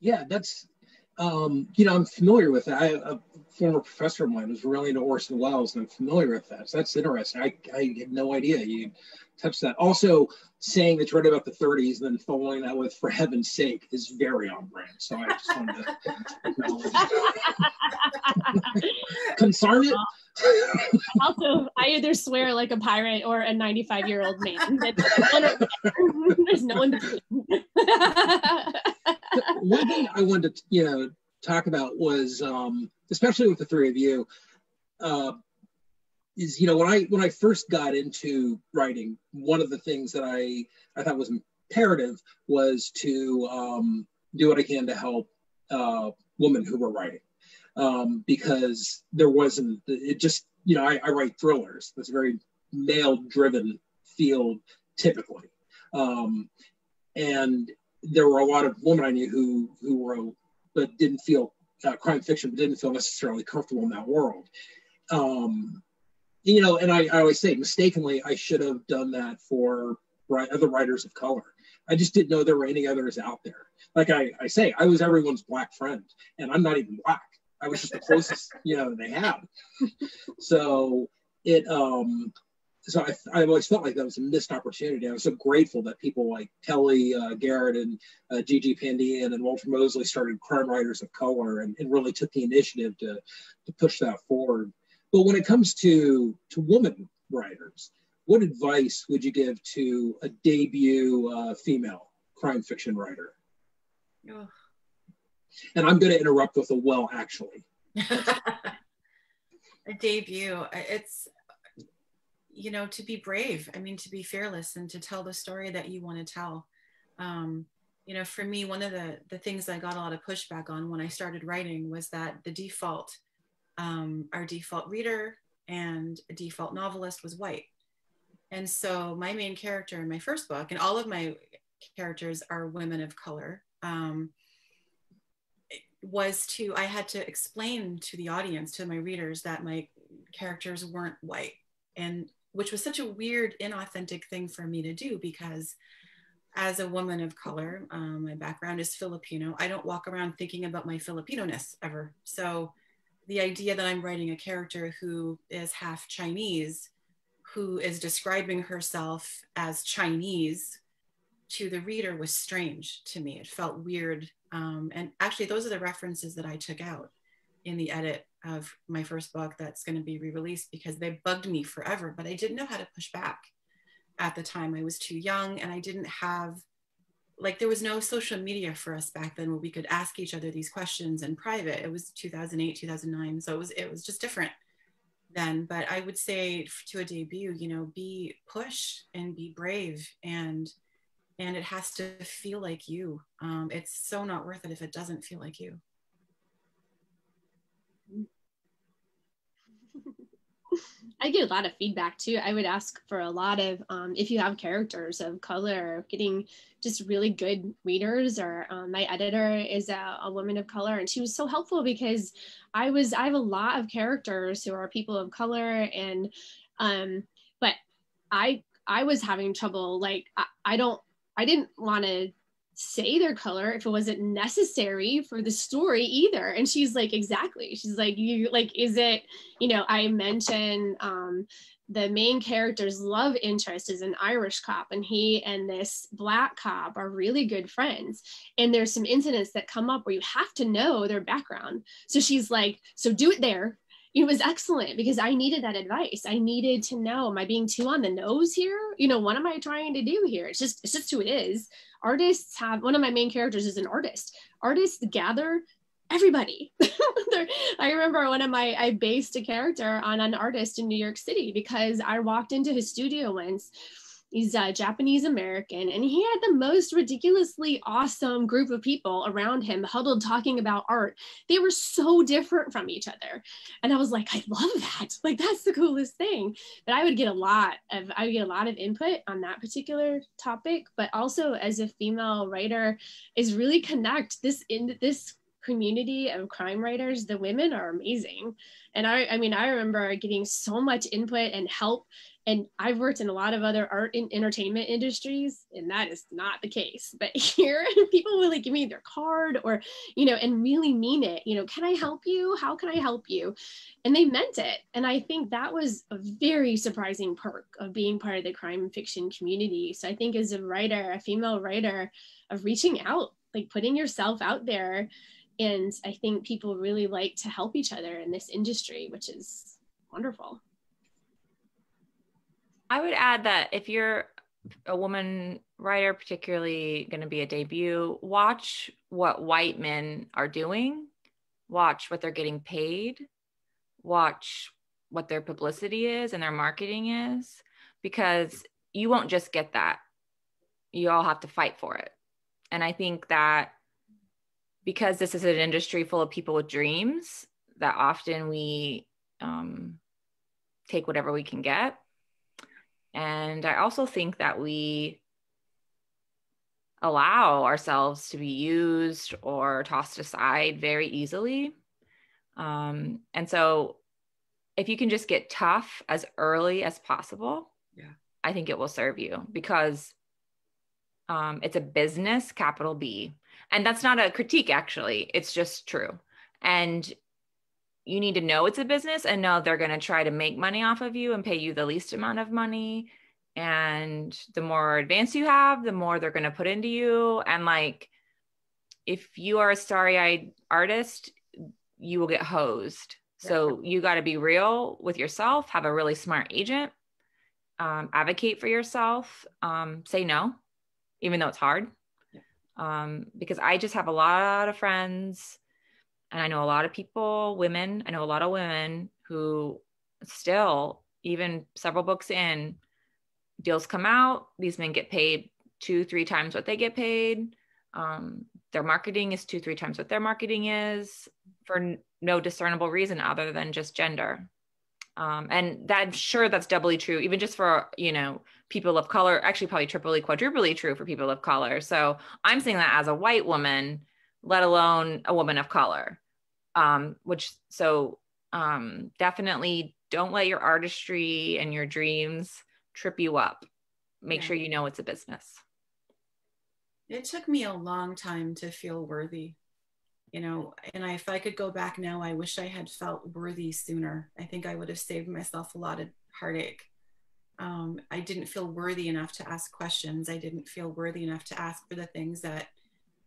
Speaker 4: yeah, that's um, you know, I'm familiar with that. I, a former professor of mine was really into Orson Welles, and I'm familiar with that. So that's interesting. I, I had no idea you touched that. Also, saying that you read about the 30s and then following that with "For heaven's sake" is very on brand. So I just wanted to (laughs) Concern it. (laughs)
Speaker 5: also, I either swear like a pirate or a 95 year old man. (laughs) There's no one between.
Speaker 4: One thing I wanted to, you know, talk about was, um, especially with the three of you, uh, is you know when I when I first got into writing, one of the things that I I thought was imperative was to um, do what I can to help uh, women who were writing, um, because there wasn't it just you know I, I write thrillers. That's a very male driven field typically, um, and there were a lot of women I knew who who wrote but didn't feel uh, crime fiction, but didn't feel necessarily comfortable in that world. Um, you know, and I, I always say mistakenly, I should have done that for other writers of color. I just didn't know there were any others out there. Like I, I say, I was everyone's black friend, and I'm not even black. I was just the closest, you know, they had. (laughs) So it, um, so I, I always felt like that was a missed opportunity. I was so grateful that people like Kellye uh, Garrett and uh, Gigi Pandian and Walter Mosley started crime writers of color and, and, really took the initiative to, to push that forward. But when it comes to, to women writers, what advice would you give to a debut uh, female crime fiction writer? Oh. And I'm going to interrupt with a well, actually. (laughs)
Speaker 3: a debut. It's you know, to be brave. I mean, to be fearless and to tell the story that you want to tell. Um, you know, for me, one of the the things I got a lot of pushback on when I started writing was that the default, um, our default reader and default novelist was white. And so my main character in my first book, and all of my characters are women of color. Um, was to I had to explain to the audience, to my readers, that my characters weren't white, and which was such a weird, inauthentic thing for me to do because as a woman of color, um, my background is Filipino. I don't walk around thinking about my Filipino-ness ever. So the idea that I'm writing a character who is half Chinese, who is describing herself as Chinese to the reader was strange to me. It felt weird. Um, and actually, those are the references that I took out in the edit of my first book that's going to be re released because they bugged me forever, but I didn't know how to push back at the time. I was too young and I didn't have, like, there was no social media for us back then where we could ask each other these questions in private. It was 2008, 2009. So it was, it was just different then. But I would say to a debut, you know, be push and be brave and and it has to feel like you. Um, it's so not worth it if it doesn't feel like you. (laughs)
Speaker 5: I get a lot of feedback too. I would ask for a lot of um, if you have characters of color, getting just really good readers. Or um, my editor is a, a, woman of color, and she was so helpful because I was I have a lot of characters who are people of color, and um, but I I was having trouble. Like I, I don't I didn't want to say their color if it wasn't necessary for the story either. And she's like exactly. She's like you like is it you know i mentioned um the main character's love interest is an irish cop and he and this black cop are really good friends. And there's some incidents that come up where you have to know their background. So she's like so do it there it was excellent because I needed that advice. I needed to know, am I being too on the nose here? You know, what am I trying to do here? It's just, it's just who it is. Artists have, one of my main characters is an artist. Artists gather everybody. (laughs) I remember one of my, I based a character on an artist in New York City because I walked into his studio once he's uh, a Japanese American, and he had the most ridiculously awesome group of people around him huddled talking about art. They were so different from each other. And I was like, I love that. (laughs) Like, that's the coolest thing. But I would get a lot of, I would get a lot of input on that particular topic, but also as a female writer, is really connect this in this community of crime writers the women are amazing and i i mean i remember getting so much input and help and I've worked in a lot of other art and entertainment industries, and that is not the case. But (laughs) here, people like give me their card or, you know, and really mean it. You know, can I help you? How can I help you? And they meant it. And I think that was a very surprising perk of being part of the crime fiction community. So I think as a writer, a female writer, of reaching out, like putting yourself out there. And I think people really like to help each other in this industry, which is wonderful.
Speaker 2: I would add that if you're a woman writer, particularly going to be a debut, watch what white men are doing, watch what they're getting paid, watch what their publicity is and their marketing is, because you won't just get that. You all have to fight for it. And I think that because this is an industry full of people with dreams, that often we um, take whatever we can get and I also think that we allow ourselves to be used or tossed aside very easily. Um, and so if you can just get tough as early as possible,
Speaker 3: yeah.
Speaker 2: I think it will serve you because um, it's a business, capital B. And that's not a critique, actually. It's just true. And you need to know it's a business and know they're going to try to make money off of you and pay you the least amount of money. And the more advanced you have the more they're going to put into you. And like if you are a starry-eyed artist you will get hosed. So you got to be real with yourself have a really smart agent um, advocate for yourself um, say no even though it's hard. Um, because i just have a lot of friends and I know a lot of people, women, I know a lot of women who still, even several books in, deals come out, these men get paid two, three times what they get paid. Um, their marketing is two, three times what their marketing is for n- no discernible reason other than just gender. Um, and that, sure that's doubly true, even just for, you know, people of color, actually probably triply, quadruply true for people of color. So I'm saying that as a white woman, let alone a woman of color. Um, which so um, definitely don't let your artistry and your dreams trip you up. Make
Speaker 3: Yeah.
Speaker 2: sure you know it's a business.
Speaker 3: It took me a long time to feel worthy, you know, and I, if I could go back now, I wish I had felt worthy sooner. I think I would have saved myself a lot of heartache. Um, I didn't feel worthy enough to ask questions. I didn't feel worthy enough to ask for the things that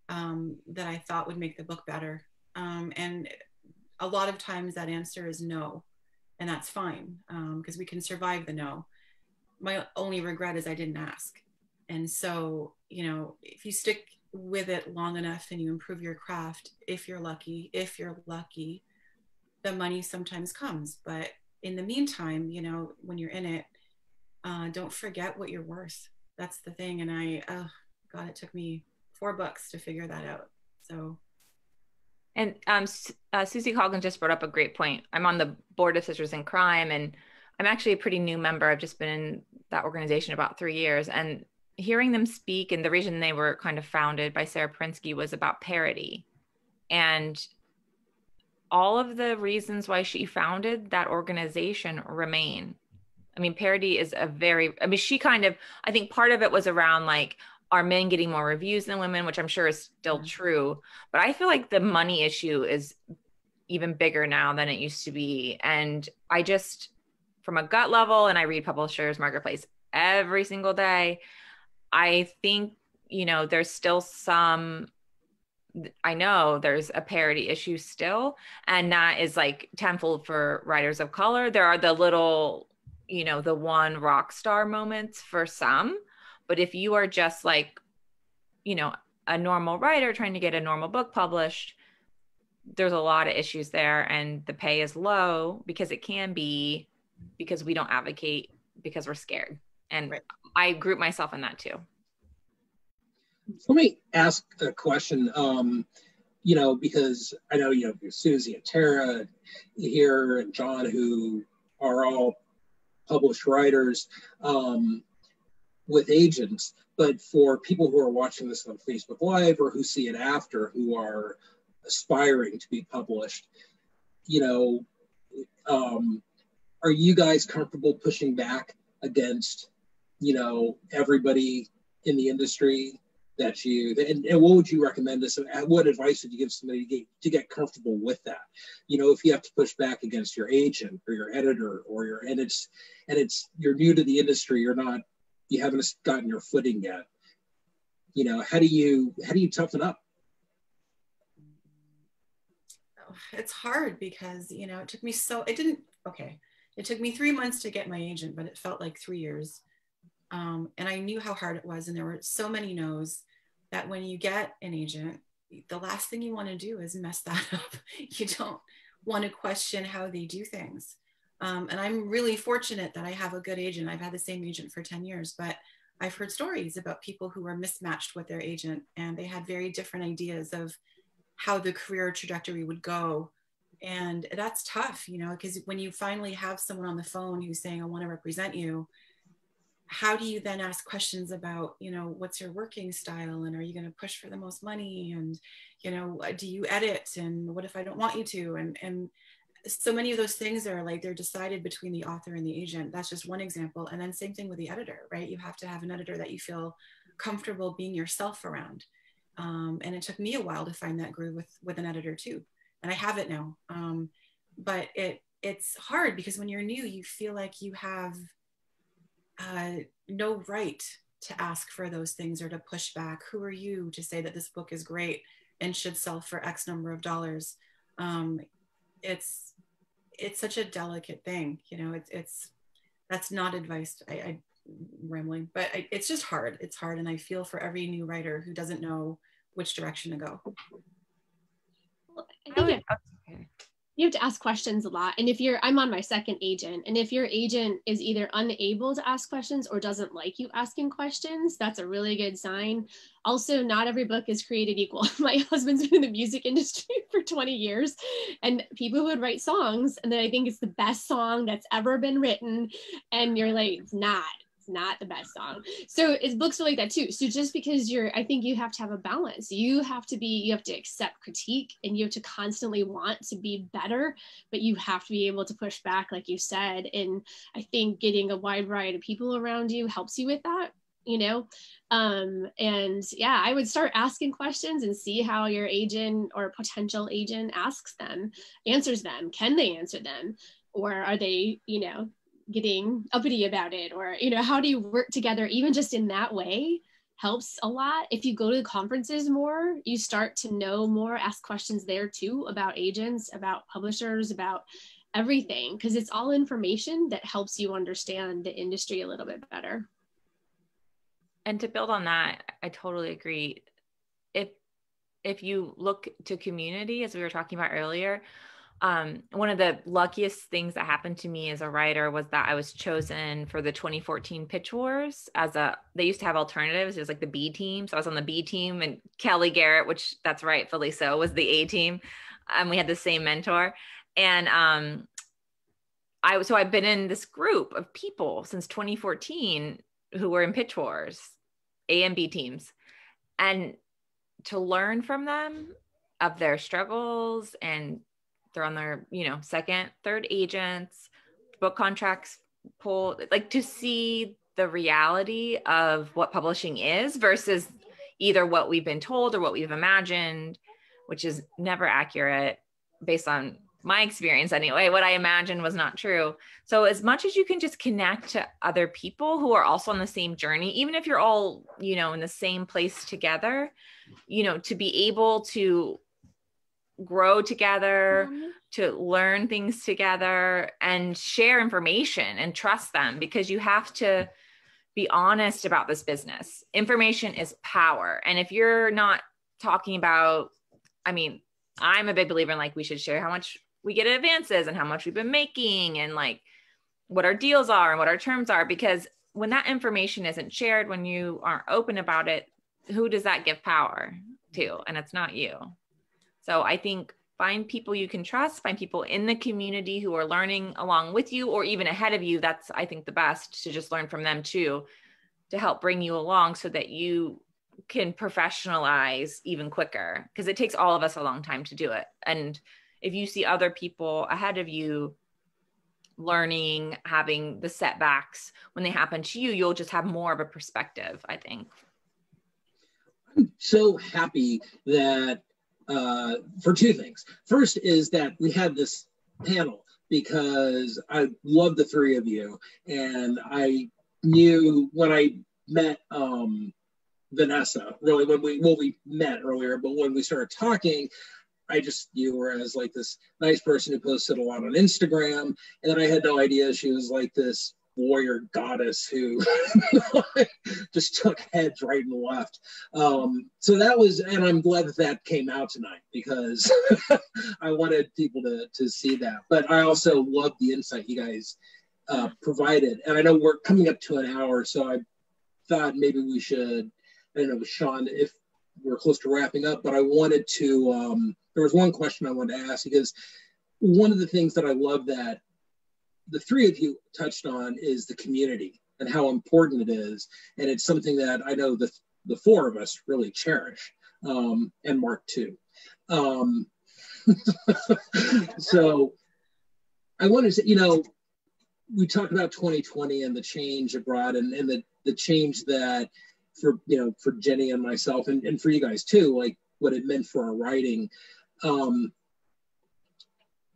Speaker 3: um, that I thought would make the book better. Um, and a lot of times that answer is no, and that's fine because we can survive the no. My only regret is I didn't ask. And so, you know, if you stick with it long enough and you improve your craft, if you're lucky, if you're lucky, the money sometimes comes. But in the meantime, you know, when you're in it, uh, don't forget what you're worth. That's the thing. And I, oh, God, it took me four books to figure that out. So,
Speaker 2: And um, uh, Susie Coughlin just brought up a great point. I'm on the board of Sisters in Crime, and I'm actually a pretty new member. I've just been in that organization about three years, and hearing them speak, and the reason they were kind of founded by Sara Paretsky was about parity, and all of the reasons why she founded that organization remain. I mean, parity is a very. I mean, she kind of. I think part of it was around like are men getting more reviews than women, which I'm sure is still true. But I feel like the money issue is even bigger now than it used to be. And I just, from a gut level, and I read Publishers Marketplace every single day, I think, you know, there's still some. I know there's a parity issue still, and that is like tenfold for writers of color. There are the little, you know, the one rock star moments for some, but if you are just like, you know, a normal writer trying to get a normal book published, there's a lot of issues there. And the pay is low because it can be because we don't advocate because we're scared. And
Speaker 3: Right.
Speaker 2: I group myself in that too.
Speaker 4: Let me ask a question. Um, you know, because I know you know Susie and Tara here and John, who are all published writers um, with agents. But for people who are watching this on Facebook Live or who see it after, who are aspiring to be published, you know, um, are you guys comfortable pushing back against, you know, everybody in the industry that you and, and what would you recommend us what advice would you give somebody to get, to get comfortable with that you know if you have to push back against your agent or your editor or your and it's and it's you're new to the industry you're not you haven't gotten your footing yet. You know how do you how do you toughen up?
Speaker 3: It's hard because you know it took me so it didn't okay. It took me three months to get my agent but it felt like three years. Um, and i knew how hard it was and there were so many no's that when you get an agent the last thing you want to do is mess that (laughs) up. You don't want to question how they do things um, and i'm really fortunate that i have a good agent. I've had the same agent for 10 years but i've heard stories about people who were mismatched with their agent and they had very different ideas of how the career trajectory would go. And that's tough you know because when you finally have someone on the phone who's saying i want to represent you how do you then ask questions about you know what's your working style and are you going to push for the most money and you know do you edit and what if i don't want you to? And and so many of those things are like they're decided between the author and the agent. That's just one example. And then same thing with the editor right? You have to have an editor that you feel comfortable being yourself around. Um, and it took me a while to find that groove with with an editor too. And i have it now. Um, but it it's hard because when you're new you feel like you have uh, no right to ask for those things or to push back. Who are you to say that this book is great and should sell for x number of dollars? Um, it's it's such a delicate thing you know it's it's that's not advice i, I rambling but I, it's just hard. It's hard and i feel for every new writer who doesn't know which direction to go.
Speaker 5: Well, I
Speaker 2: I
Speaker 5: think
Speaker 2: would-
Speaker 5: it- oh,
Speaker 2: okay.
Speaker 5: You have to ask questions a lot. And if you're, I'm on my second agent, and if your agent is either unable to ask questions or doesn't like you asking questions, that's a really good sign. Also, not every book is created equal. (laughs) my husband's been in the music industry (laughs) for 20 years, and people would write songs, and then I think it's the best song that's ever been written. And you're like, it's not not the best song. So it's books are like that too. So just because you're, I think you have to have a balance. You have to be, you have to accept critique and you have to constantly want to be better, but you have to be able to push back, like you said. And I think getting a wide variety of people around you helps you with that you know um and yeah i would start asking questions and see how your agent or potential agent asks them answers them can they answer them or are they you know getting uppity about it or you know how do you work together even just in that way helps a lot. If you go to conferences more you start to know more ask questions there too about agents about publishers about everything because it's all information that helps you understand the industry a little bit better.
Speaker 2: And to build on that i totally agree. If if you look to community as we were talking about earlier um, one of the luckiest things that happened to me as a writer was that I was chosen for the 2014 Pitch Wars as a. They used to have alternatives. It was like the B team, so I was on the B team, and Kellye Garrett, which that's rightfully so, was the A team, and we had the same mentor. And um, I so I've been in this group of people since 2014 who were in Pitch Wars, A and B teams, and to learn from them of their struggles and they're on their you know second third agents book contracts pull like to see the reality of what publishing is versus either what we've been told or what we've imagined which is never accurate based on my experience anyway. What i imagined was not true. So as much as you can just connect to other people who are also on the same journey even if you're all you know in the same place together you know to be able to grow together, mm-hmm. to learn things together, and share information and trust them because you have to be honest about this business. Information is power. And if you're not talking about, I mean, I'm a big believer in like we should share how much we get advances and how much we've been making and like what our deals are and what our terms are because when that information isn't shared when you aren't open about it who does that give power to and it's not you so I think find people you can trust, find people in the community who are learning along with you or even ahead of you. That's, I think, the best to just learn from them too, to help bring you along so that you can professionalize even quicker because it takes all of us a long time to do it. And if you see other people ahead of you learning, having the setbacks when they happen to you, you'll just have more of a perspective, I think.
Speaker 4: I'm so happy that uh, for two things. First is that we had this panel because I love the three of you, and I knew when I met um, Vanessa, really when we well we met earlier, but when we started talking, I just knew her as like this nice person who posted a lot on Instagram, and then I had no idea she was like this warrior goddess who (laughs) just took heads right and left. Um, so that was, and I'm glad that that came out tonight because (laughs) I wanted people to, to see that. But I also love the insight you guys uh, provided. And I know we're coming up to an hour, so I thought maybe we should, I don't know, Sean, if we're close to wrapping up, but I wanted to, um, there was one question I wanted to ask because one of the things that I love that the three of you touched on is the community and how important it is. And it's something that I know the, the four of us really cherish, um, and Mark too. Um, (laughs) so I wanted to say, you know, we talked about 2020 and the change abroad and, and the, the change that for, you know, for Jenny and myself and, and for you guys too, like what it meant for our writing. Um,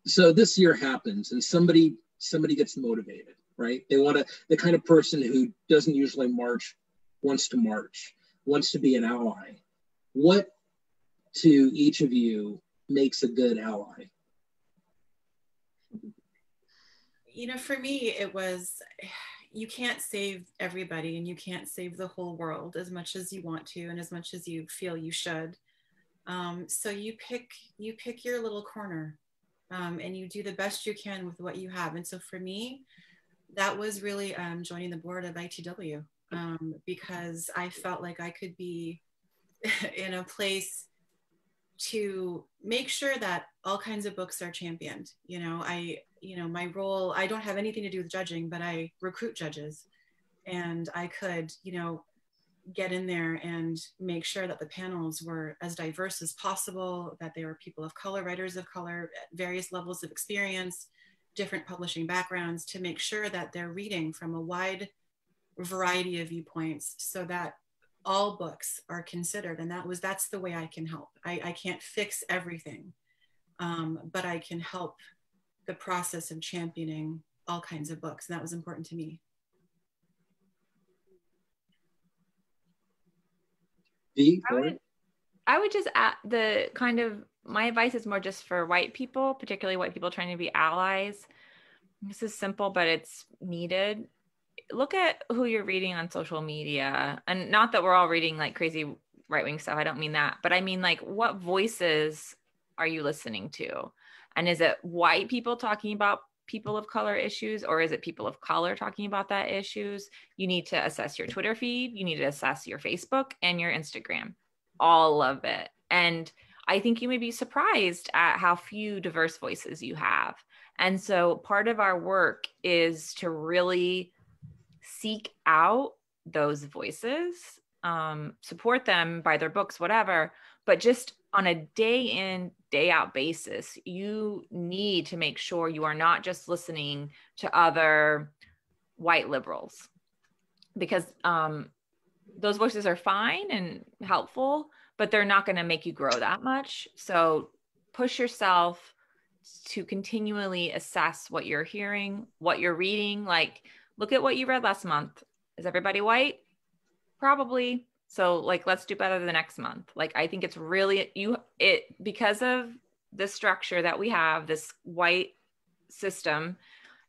Speaker 4: so this year happens and somebody somebody gets motivated, right? They want to, the kind of person who doesn't usually march wants to march, wants to be an ally. What to each of you makes a good ally?
Speaker 3: You know, for me, it was you can't save everybody and you can't save the whole world as much as you want to and as much as you feel you should. Um, so you pick you pick your little corner um, and you do the best you can with what you have. And so for me, that was really um, joining the board of ITW um, because I felt like I could be (laughs) in a place to make sure that all kinds of books are championed. You know, I, you know, my role, I don't have anything to do with judging, but I recruit judges and I could, you know, get in there and make sure that the panels were as diverse as possible, that they were people of color, writers of color, various levels of experience, different publishing backgrounds, to make sure that they're reading from a wide variety of viewpoints so that all books are considered. And that was, that's the way I can help. I, I can't fix everything, um, but I can help the process of championing all kinds of books. And that was important to me.
Speaker 2: I would, I would just add the kind of my advice is more just for white people, particularly white people trying to be allies. This is simple, but it's needed. Look at who you're reading on social media. And not that we're all reading like crazy right wing stuff. I don't mean that. But I mean, like, what voices are you listening to? And is it white people talking about people of color issues or is it people of color talking about that issues? You need to assess your twitter feed you need to assess your facebook and your instagram all of it. And i think you may be surprised at how few diverse voices you have. And so part of our work is to really seek out those voices um, support them by their books whatever but just on a day in day out basis you need to make sure you are not just listening to other white liberals. Because um, those voices are fine and helpful but they're not going to make you grow that much. So push yourself to continually assess what you're hearing what you're reading. Like look at what you read last month. Is everybody white? Probably so like let's do better the next month. Like I think it's really you it because of the structure that we have, this white system,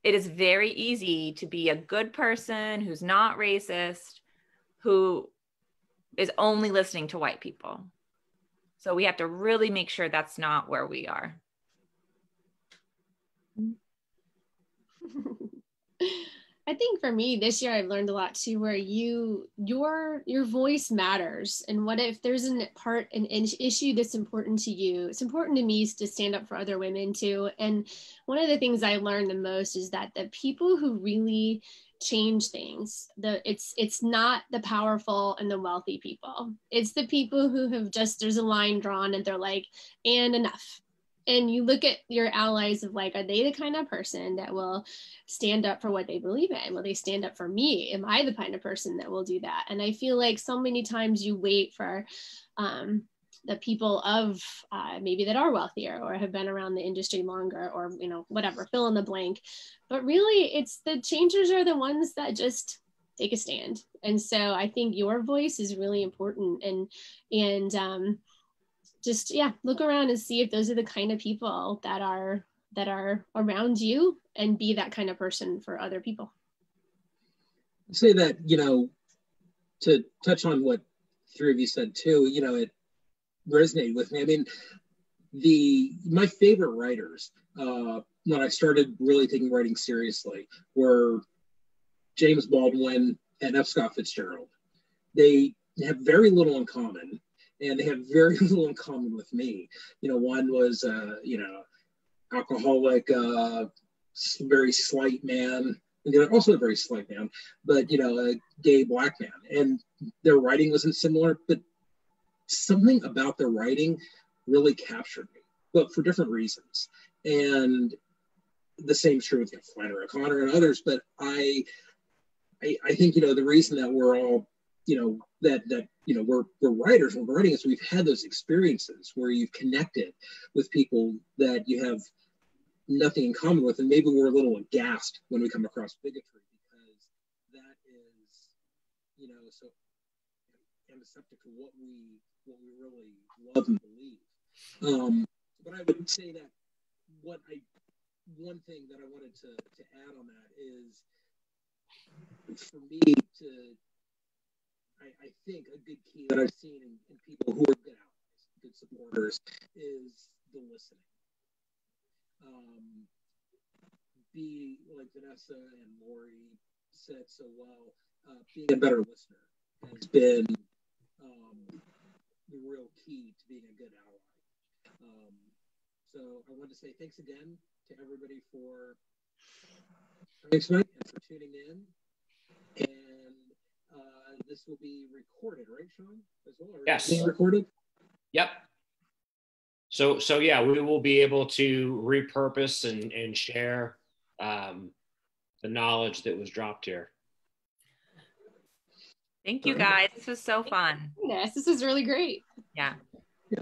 Speaker 2: it is very easy to be a good person who's not racist, who is only listening to white people. So we have to really make sure that's not where we are. (laughs)
Speaker 5: I think for me this year I've learned a lot too where you your your voice matters. And what if there's an part an issue that's important to you? It's important to me to stand up for other women too. And one of the things I learned the most is that the people who really change things the it's it's not the powerful and the wealthy people. It's the people who have just there's a line drawn and they're like and enough and you look at your allies of like are they the kind of person that will stand up for what they believe in? Will they stand up for me? Am i the kind of person that will do that? And i feel like so many times you wait for um, the people of uh, maybe that are wealthier or have been around the industry longer or you know whatever fill in the blank. But really it's the changers are the ones that just take a stand. And so i think your voice is really important and and um, just yeah look around and see if those are the kind of people that are that are around you and be that kind of person for other people.
Speaker 4: I'll say that you know to touch on what three of you said too you know it resonated with me. I mean the my favorite writers uh, when i started really taking writing seriously were james baldwin and f. Scott fitzgerald. They have very little in common and they have very (laughs) little in common with me. You know, one was, uh, you know, alcoholic, uh, very slight man, and they're also a very slight man, but you know, a gay black man, and their writing wasn't similar, but something about their writing really captured me, but for different reasons. And the same true with Flannery O'Connor and others, but I, I, I think you know the reason that we're all you know that that you know we're we're writers we're writing is we've had those experiences where you've connected with people that you have nothing in common with and maybe we're a little aghast when we come across bigotry because that is you know so antiseptic to what we what we really love and believe. Um, but i would say that what i one thing that i wanted to to add on that is for me to I, I, think a good key that I've seen in, in people who are good allies, good supporters, is the listening. um, be like Vanessa and Lori said so well, uh, being a better listener has been um, the real key to being a good ally. Um, so I want to say thanks again to everybody for tonight and for tuning in. And uh, this will be recorded, right, Sean? As well? Or
Speaker 1: Yes.
Speaker 4: Being recorded.
Speaker 1: Yep. So so yeah, we will be able to repurpose and and share um, the knowledge that was dropped here.
Speaker 2: Thank you guys. This was so fun.
Speaker 5: Yes, this is really great.
Speaker 2: Yeah.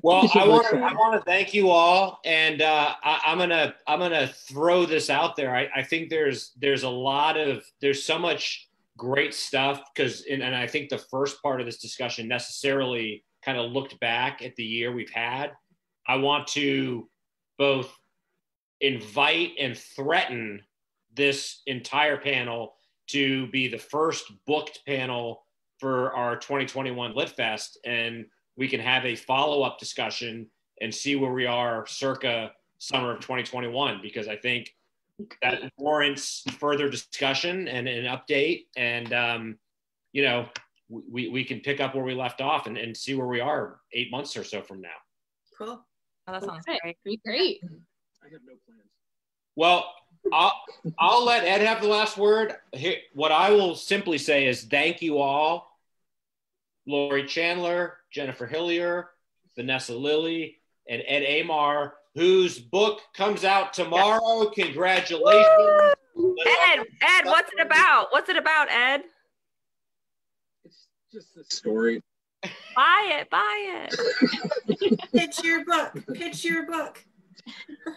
Speaker 1: Well, I want to I want to thank you all, and uh, I, I'm gonna I'm gonna throw this out there. I, I think there's there's a lot of there's so much great stuff because and, I think the first part of this discussion necessarily kind of looked back at the year we've had. I want to both invite and threaten this entire panel to be the first booked panel for our 2021 Lit Fest, and we can have a follow up discussion and see where we are circa summer of 2021 because I think that warrants further discussion and an update. And, um, you know, we, we can pick up where we left off and, and see where we are eight months or so from now.
Speaker 3: Cool.
Speaker 2: Oh, that sounds
Speaker 5: Okay,
Speaker 2: great.
Speaker 5: Great, great.
Speaker 4: I have no plans.
Speaker 1: Well, I'll, I'll let Ed have the last word. Here, what I will simply say is thank you all, Lori Chandlar, Jennifer Hillier, Vanessa Lillie, and Ed Aymar, whose book comes out tomorrow. Congratulations.
Speaker 2: Ed, Ed, what's it about? What's it about, Ed?
Speaker 4: It's just a story.
Speaker 2: Buy it, buy it. (laughs)
Speaker 3: Pitch your book. Pitch your book.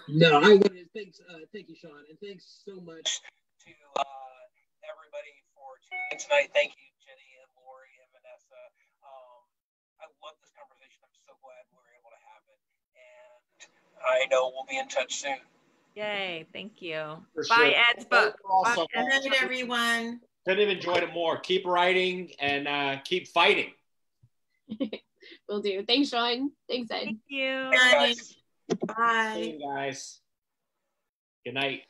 Speaker 4: No, I want to thanks. Uh, thank you, Sean, and thanks so much to uh, everybody for tuning in tonight. Thank you, Jenny and Lori and Vanessa. Um, I love this conversation. I'm so glad we were able to have it, and I know we'll be in touch soon.
Speaker 2: Yay, thank you.
Speaker 1: For
Speaker 2: Buy
Speaker 1: sure.
Speaker 2: Ed's book.
Speaker 1: Also,
Speaker 2: Buy Ed's
Speaker 3: Good night, everyone.
Speaker 1: couldn't have enjoyed it more. Keep writing and uh, keep fighting. (laughs)
Speaker 5: We'll do. Thanks, Sean. Thanks, Ed.
Speaker 2: Thank you.
Speaker 3: Bye.
Speaker 1: See
Speaker 3: Bye.
Speaker 1: you guys. Good night.